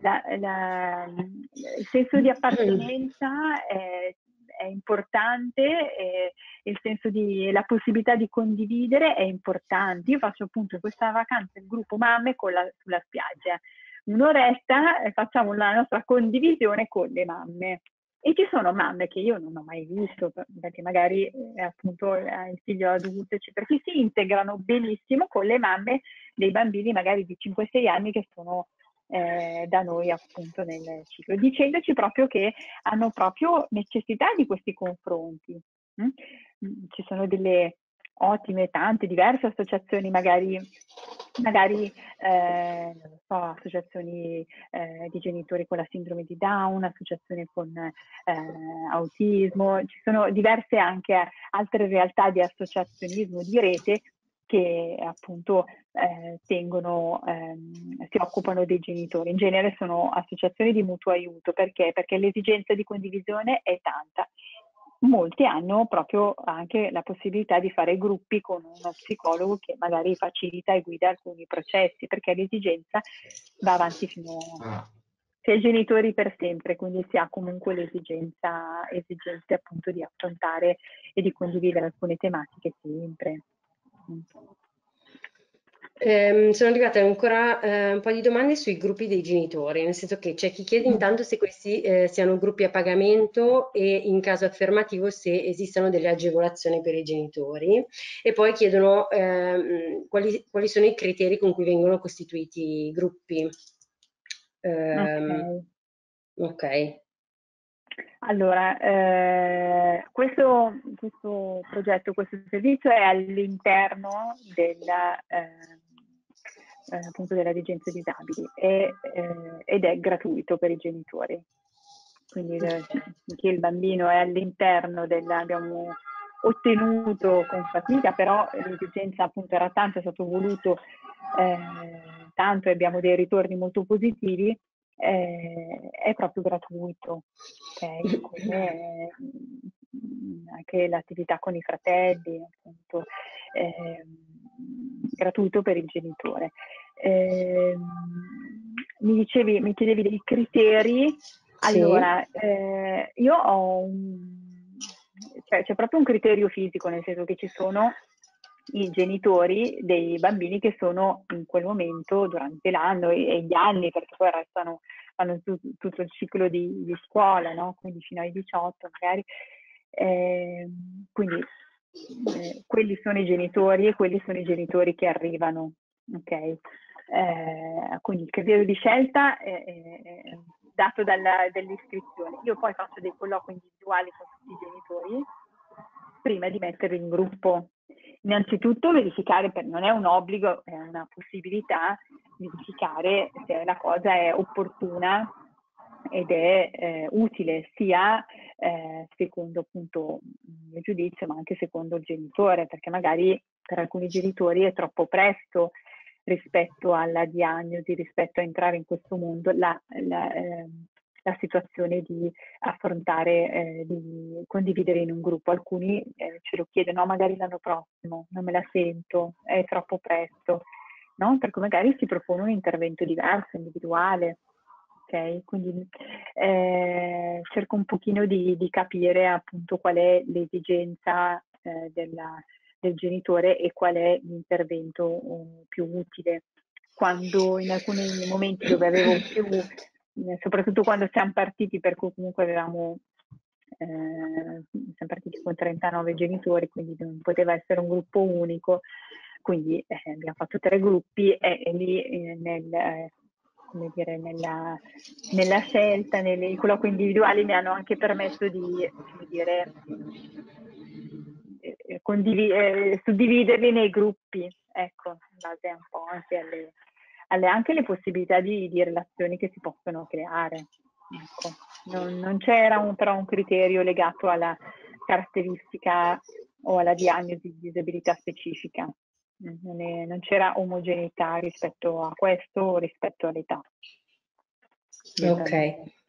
S1: la, la, il senso di appartenenza è, è importante, è, il senso di la possibilità di condividere è importante. Io faccio appunto questa vacanza il gruppo mamme la, sulla spiaggia. Un'oretta e facciamo la nostra condivisione con le mamme. E ci sono mamme che io non ho mai visto, perché magari eh, appunto il figlio adulto, eccetera, che si integrano benissimo con le mamme dei bambini magari di 5-6 anni che sono eh, da noi appunto nel ciclo, dicendoci proprio che hanno proprio necessità di questi confronti. Mm? mm ci sono delle ottime, tante, diverse associazioni, magari, magari eh, so, associazioni eh, di genitori con la sindrome di Down, associazioni con eh, autismo, ci sono diverse anche altre realtà di associazionismo di rete che appunto eh, tengono, ehm, si occupano dei genitori. In genere sono associazioni di mutuo aiuto perché? Perché l'esigenza di condivisione è tanta. Molti hanno proprio anche la possibilità di fare gruppi con uno psicologo che magari facilita e guida alcuni processi perché l'esigenza va avanti fino a si è genitori per sempre, quindi si ha comunque l'esigenza appunto di affrontare e di condividere alcune tematiche sempre.
S2: Eh, sono arrivate ancora eh, un po' di domande sui gruppi dei genitori, nel senso che c'è chi chiede mm. intanto se questi eh, siano gruppi a pagamento e in caso affermativo se esistano delle agevolazioni per i genitori e poi chiedono ehm, quali, quali sono i criteri con cui vengono costituiti i gruppi. Ehm, ok. okay.
S1: Allora, eh, questo, questo, progetto, questo servizio è all'interno della, eh, eh, appunto della Digenza Disabili e, eh, ed è gratuito per i genitori. Quindi eh, che il bambino è all'interno della, abbiamo ottenuto con fatica, però l'esigenza appunto era tanta, è stato voluto eh, tanto e abbiamo dei ritorni molto positivi, eh, è proprio gratuito, okay? come mm, anche l'attività con i fratelli, appunto, eh, gratuito per il genitore. Eh, mi, dicevi, mi chiedevi dei criteri, sì. allora eh, io ho un, cioè, c'è proprio un criterio fisico, nel senso che ci sono i genitori dei bambini che sono in quel momento durante l'anno e, gli anni, perché poi restano, fanno tu, tutto il ciclo di, di scuola, no? quindi fino ai 18 magari. Eh, quindi eh, quelli sono i genitori e quelli sono i genitori che arrivano. Okay? Eh, quindi il criterio di scelta è, è dato dalla, dall'iscrizione. Io poi faccio dei colloqui individuali con tutti i genitori prima di metterli in gruppo Innanzitutto verificare, non è un obbligo, è una possibilità, verificare se la cosa è opportuna ed è eh, utile sia eh, secondo appunto il giudizio ma anche secondo il genitore perché magari per alcuni genitori è troppo presto rispetto alla diagnosi, rispetto a entrare in questo mondo, la, la, eh, la situazione di affrontare, eh, di condividere in un gruppo. Alcuni eh, ce lo chiedono, no, magari l'anno prossimo, non me la sento, è troppo presto, no? Perché magari si propone un intervento diverso, individuale. Ok, quindi eh, cerco un pochino di, di, capire appunto qual è l'esigenza eh, della, del genitore e qual è l'intervento uh, più utile. Quando in alcuni momenti dove avevo più eh, soprattutto quando siamo partiti, per cui comunque avevamo, eh, siamo partiti con 39 genitori, quindi non poteva essere un gruppo unico, quindi eh, abbiamo fatto tre gruppi e, e lì eh, nel, eh, come dire, nella, nella scelta, nei colloqui individuali mi hanno anche permesso di, dire, eh, condiv- suddividerli nei gruppi, ecco, in base un po' anche alle, anche le possibilità di, di, relazioni che si possono creare. Ecco. Non, non c'era un, però un criterio legato alla caratteristica o alla diagnosi di disabilità specifica. Non, è, non c'era omogeneità rispetto a questo o rispetto all'età.
S2: Ok.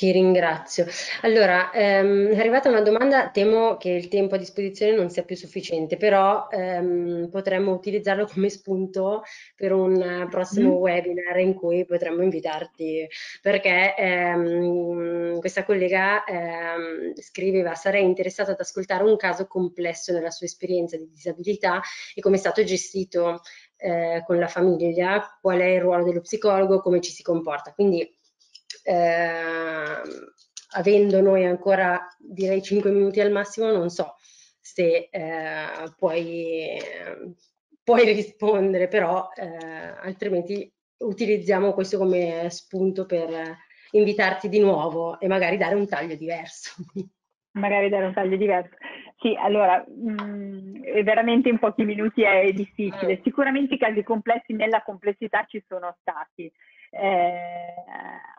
S2: Ti ringrazio. Allora, ehm, è arrivata una domanda, temo che il tempo a disposizione non sia più sufficiente, però ehm, potremmo utilizzarlo come spunto per un prossimo mm. webinar in cui potremmo invitarti, perché ehm, questa collega ehm, scriveva sarei interessata ad ascoltare un caso complesso nella sua esperienza di disabilità e come è stato gestito eh, con la famiglia, qual è il ruolo dello psicologo, come ci si comporta. Quindi eh, avendo noi ancora direi 5 minuti al massimo, non so se eh, puoi, puoi, rispondere, però eh, altrimenti utilizziamo questo come spunto per invitarti di nuovo e magari dare un taglio diverso.
S1: Magari dare un taglio diverso. Sì, allora, mh, mm, veramente in pochi minuti è difficile. Sicuramente i casi complessi nella complessità ci sono stati eh,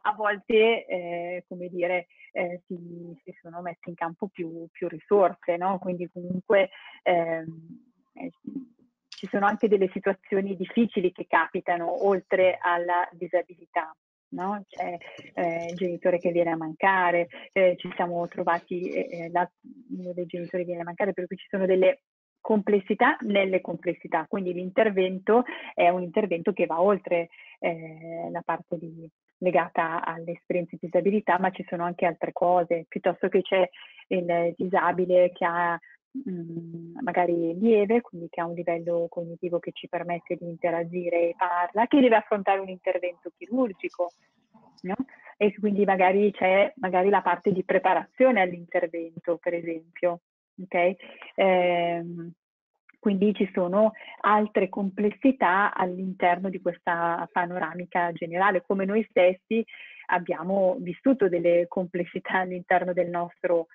S1: a volte, eh, come dire, eh, si, si, sono messe in campo più, più risorse, no? Quindi comunque ehm, eh, ci sono anche delle situazioni difficili che capitano oltre alla disabilità. No? C'è eh, il genitore che viene a mancare, eh, ci siamo trovati, eh, la, uno dei genitori viene a mancare, per cui ci sono delle complessità nelle complessità, quindi l'intervento è un intervento che va oltre eh, la parte di, legata alle esperienze di disabilità, ma ci sono anche altre cose, piuttosto che c'è il disabile che ha mm, magari lieve, quindi che ha un livello cognitivo che ci permette di interagire e parla, che deve affrontare un intervento chirurgico, no? E quindi magari c'è magari la parte di preparazione all'intervento, per esempio, ok? Eh, Quindi ci sono altre complessità all'interno di questa panoramica generale, come noi stessi abbiamo vissuto delle complessità all'interno del nostro,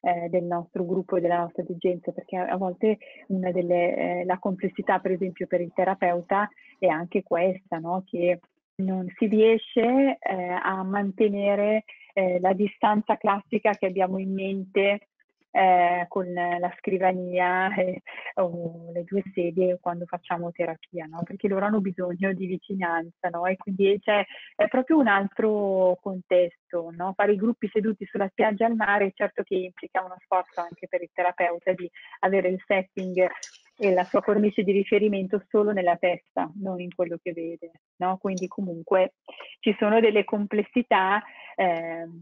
S1: eh, del nostro gruppo e della nostra dirigenza, perché a volte delle, eh, la complessità, per esempio, per il terapeuta è anche questa, no? che non si riesce eh, a mantenere eh, la distanza classica che abbiamo in mente eh, con la scrivania eh, o le due sedie quando facciamo terapia, no? perché loro hanno bisogno di vicinanza no? e quindi c'è, è proprio un altro contesto. No? Fare i gruppi seduti sulla spiaggia al mare, certo che implica uno sforzo anche per il terapeuta di avere il setting e la sua cornice di riferimento solo nella testa, non in quello che vede. No? Quindi comunque ci sono delle complessità ehm,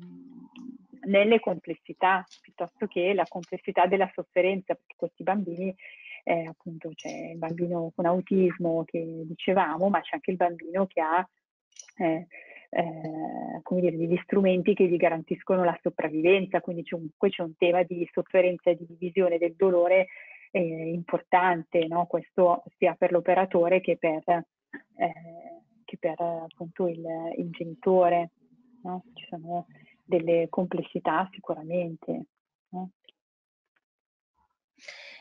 S1: nelle complessità, piuttosto che la complessità della sofferenza, perché questi bambini, eh, appunto, c'è il bambino con autismo che dicevamo, ma c'è anche il bambino che ha eh, eh, come dire, degli strumenti che gli garantiscono la sopravvivenza, quindi c'è un, c'è un tema di sofferenza e di divisione del dolore eh, importante, no? questo sia per l'operatore che per, eh, che per appunto il, il genitore. No? Ci sono delle complessità sicuramente. No?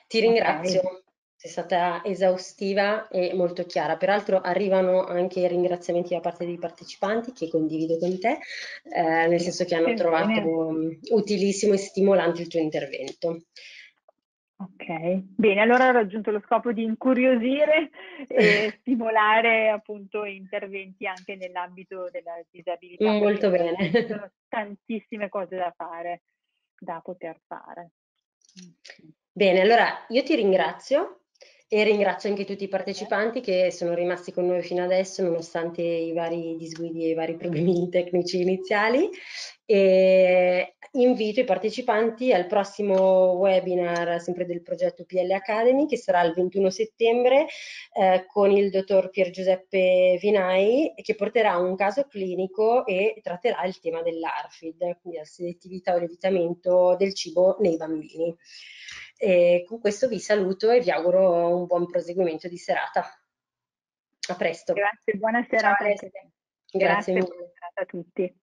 S2: Ti ringrazio. Okay. Sei stata esaustiva e molto chiara. Peraltro arrivano anche ringraziamenti da parte dei partecipanti che condivido con te, eh, nel senso che hanno trovato utilissimo e stimolante il tuo intervento.
S1: Ok, bene, allora ho raggiunto lo scopo di incuriosire e stimolare appunto interventi anche nell'ambito della disabilità.
S2: Molto bene.
S1: Ci sono tantissime cose da fare, da poter fare.
S2: Bene, allora io ti ringrazio e ringrazio anche tutti i partecipanti che sono rimasti con noi fino adesso nonostante i vari disguidi e i vari problemi tecnici iniziali e invito i partecipanti al prossimo webinar sempre del progetto PL Academy che sarà il 21 settembre eh, con il dottor Pier Giuseppe Vinai che porterà un caso clinico e tratterà il tema dell'ARFID, quindi la selettività o l'evitamento del cibo nei bambini. E con questo vi saluto e vi auguro un buon proseguimento di serata. A presto.
S1: Grazie, buona serata.
S2: Grazie, Grazie mille. Buona serata
S1: a tutti.